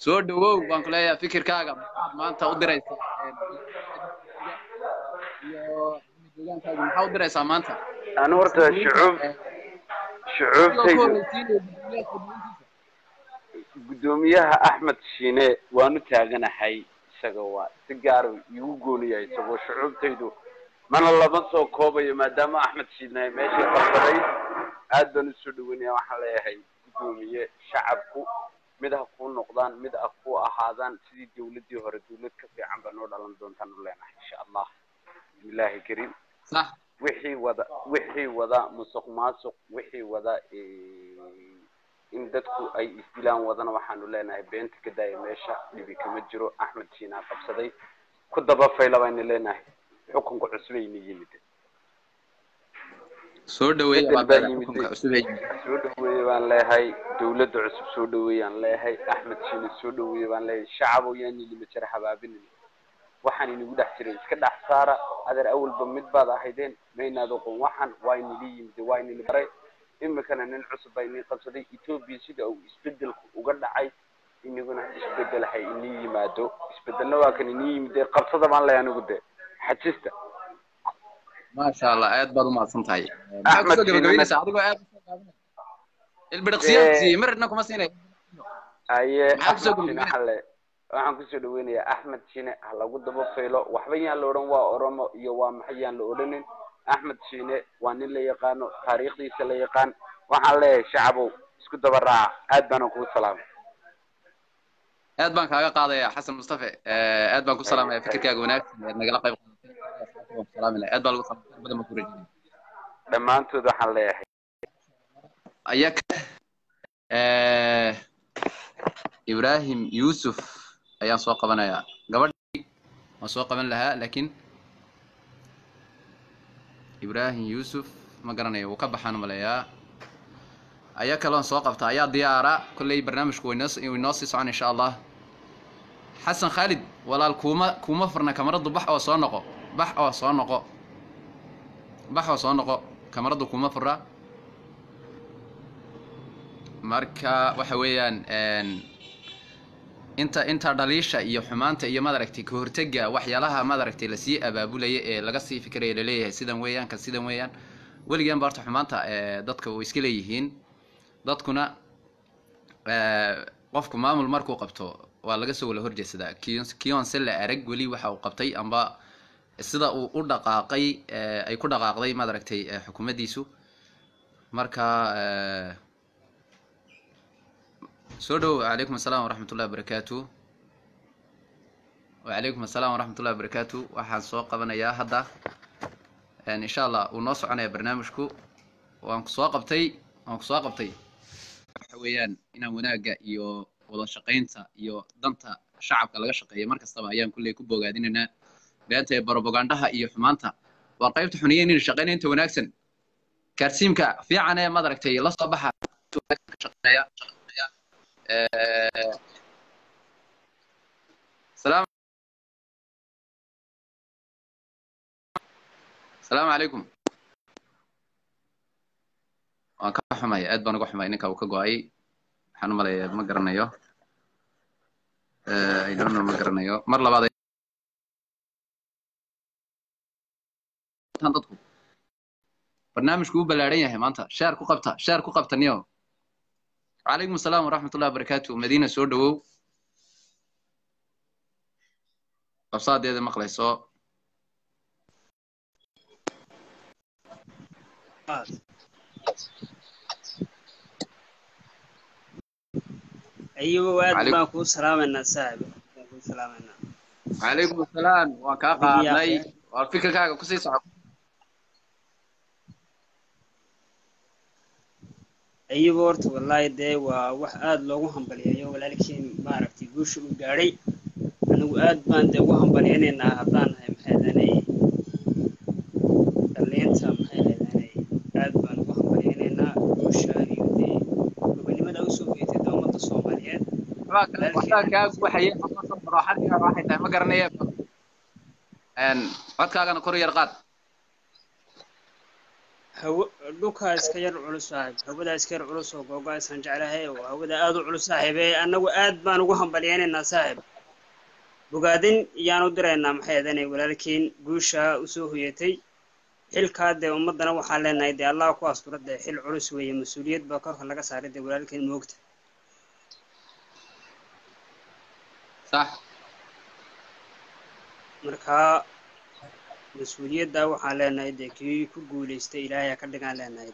Soo dhawow baan ku leeyahay fikirkaaga. Maxaad maanta u diraysaa iyo deegaankaaga maxaa u diraysaa maanta? Anu horta shucuub guddoomiyaha axmed shiine waanu taaganahay isaga waa si gaara igu gooniya isagoo shucuubtaydu mana lama soo koobayo maadaama axmed shiine meeshii qabsaday aad baan u soo dhaweynaya waxaan leeyahay guddoomiye shacabku mid ha kuu noqdaan mid ha kuu ahaadaan sidii dawladdii hore dawlad ka fiican baa noo dhalan doontaan u leenahay insha allah bismillaahi kariim wixii wada wixii wada musuq maasuq wixii wada in dadku ay isdilaan wadana waxaanu leenahay beenta ka daaya meesha dhibi kama jiro axmed shiinaa qabsaday. Ku daba fayla baynu leenahay xukunka cusbayna yimid. Soo dhaweeye baan leeyahay dawladda cusub soo dhaweeyaan leeyahay axmed shiine soo dhaweeye baan leeyahay shacab oyaan yilima jira habaabinin waxaan inagu dhex jiray iska dhex saara. Adeer awalba mid baad ahaydeen maynaad oqon waxan waa yimid waa baray. Imikana nin cusub baa inii qabsaday. Etoobiya sida uu isbedelku uga dhacay inaguna isbeddel hay inii yimaado. Isbedelna waa kan inii yimid dee qabsada baan leeyahay anigu dee. Xajista. Maasha allah aad baad umahadsan tahay. Axmed gabagabeynaysaa adigoo aad siiyey kuma siinaya aye axmed shine gabagabeynaysaa xale waxaan ku soo dhaweynayaa axmed shine ha lagu daba faylo. Waxba yaan la odhan waa oromo iyo waa maxay yaan la odhanin? Axmed shine waa nin la yaqaano taariikhdiisa la yaqaan. Waxaan leeyahay shacabow isku daba raaca aad baana kugu salaamay. Aad baan kaaga qaadaya xasan mustafe. Eh, aad baan ku salaamaya fikirkaaga wanaagsan nagala qayb aad baa lagu salaamay. Badan baan ku rajeynayaa dhammaantood waxaan leeyahay. Ayaga eh, ibrahim yusuf ayaan soo qabanayaa gabadhii waan soo qaban lahaa laakiin ibrahim yusuf ma garanayo wuu ka baxaan maleeyaa ayaa kaloon soo qabta ayaa diyaara kolley barnaamijku waynoo sii socon insha allah xasan khaalid walaal kuuma kuuma furna kamaradu bax oo soo noqo bax oo soo noqo baxoo soo noqo kamaradu kuma fura marka waxa weeyaan inta inta dhaliisha iyo xumaanta iyo madaragtay ka hortega waxyaalaha madaragtay la sii abaabulaya ee laga sii fikiraya la leeyahay sidan weeyaan kan sidan weeyaan weligaan ba horta xumaanta ee, dadka way iska leeyihiin dadkuna ee, qofku maamul markuu qabto waa laga soo wala horjeedsadaa kion- kionse la arag weli waxa uu qabtay amba sida uu u dhaqaaqay ee, ay ku dhaqaaqday madaragtay xukuumaddiisu marka soo dhow calaykum asalaam waraxmat ullahi wabarakaatu wacalaykum asalaam waraxmat ullahi wabarakaatu waxaan soo qabanayaa hadda insha allah wuu noo soconaya barnaamijku. Waan ku soo qabtay waan ku soo qabtay. Waxa weeyaan inaan wanaagga iyo wada shaqaynta iyo danta shacabka laga shaqeeyo mar kastaba ayaan kulley ku bogaadinaynaa beenta ee barobagandaha iyo xumaanta. Waa qaybta xuniyeyn in shaqaynaynta wanaagsan. Kaarsiimka fiican ee madaragtay soo baxa salaam salaamu calaykum waan ka xumay aad baan uga xumay ninka uu ka go'ay waxaan u maleeyaa ma garanayo I don't know ma garanayo mar labaad dadku barnaamijku u ballaaran yahay maanta sheer ku qabta sheer ku qabta niyo calaykum asalaam waraxmat ullahi wabarakaatu madiina soo dhawow qabsaadeeda maqlayso ayuba aad baan kuu salaamaynaa saaxiib baan kuu salaamaynaa calaykum asalaam waan kaa qaadnay waa fikirkaaga ku sii soco ayuba horta wallaahi dee waa wax aad loogu hambaliyayo walaalkiin maaragtay guusha uu gaadhay. Anigu aad baan dee ugu hambalyaynaynaa haddaan nahay maxay ahaanay dhallinyarta maxay ahaanay aad baan ugu hambalyaynaynaa guusha iyo dee. Gobonimada u soo dee ummadda soomaaliyeed. Ma garanaya codkaagana kor yar qaad hawo dhulkaa iska yar culus saaxiib hawadaa iska yar culus oo googo-aysan jeclahay oo hawada aad u culus saaxiib ee annagu aad baan ugu hambalyaynaynaa saaxiib bogaadin iyaan u diraynaa maxay ahadanay walaalkiin guusha u soo hoyatay? Xilkaa dee ummaddana waxaan leenahay dee allah ku astura dee xil culus weeye mas'uuliyad baa korka laga saaray dee walaalkiin moogta. Markaa mas'uuliyadda waxaan leenahay dee kii ku guulaystay ilaahay ha ka dhigaan leenahay.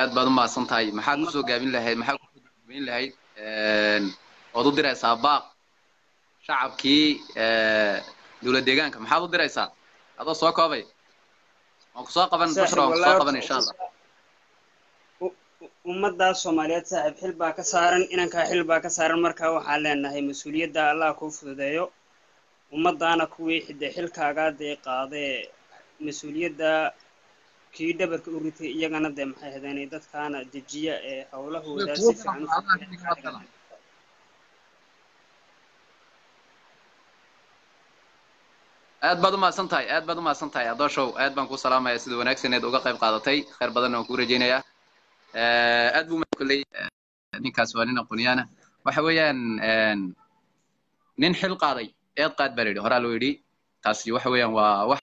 Aad baad u mahadsan tahay. Maxaad ku soo gaabin lahayd? Maxaad ku soo gaabin lahayd? Een, ood u diraysaa baaq? Shacabkii ee, dowlad deegaanka maxaad u diraysaa? Adoo soo koobay. Waan ku soo qaban bushra waan ku soo qaban insha allah ummaddaa soomaaliyeed saaxiib xil baa ka saaran. Inankaa xil baa ka saaran. Markaa waxaan leenahay mas'uuliyadda allah kuu fududeeyo ummaddaana kuwii xide xilkaagaa dee qaadee mas'uuliyadda kii dhabarka u ritay iyagana dee maxay ahaydeen dadkaana dejiya ee howlahooda si fiican aad baad u mahadsan tahay aad baad u mahadsan tahay. Adooshow aad baan kuu salaamaya sida wanaagsaneed uga qayb qaadatay. Khayr badanna waan kuu rajaynayaa Eh, aad buu kolley eh, ninkaas waa nin aqoonyaana waxa weeyaan een, nin xil qaaday eed qaad baa la yidhi horaa loo yidhi taasi waxa weeyaan waa wax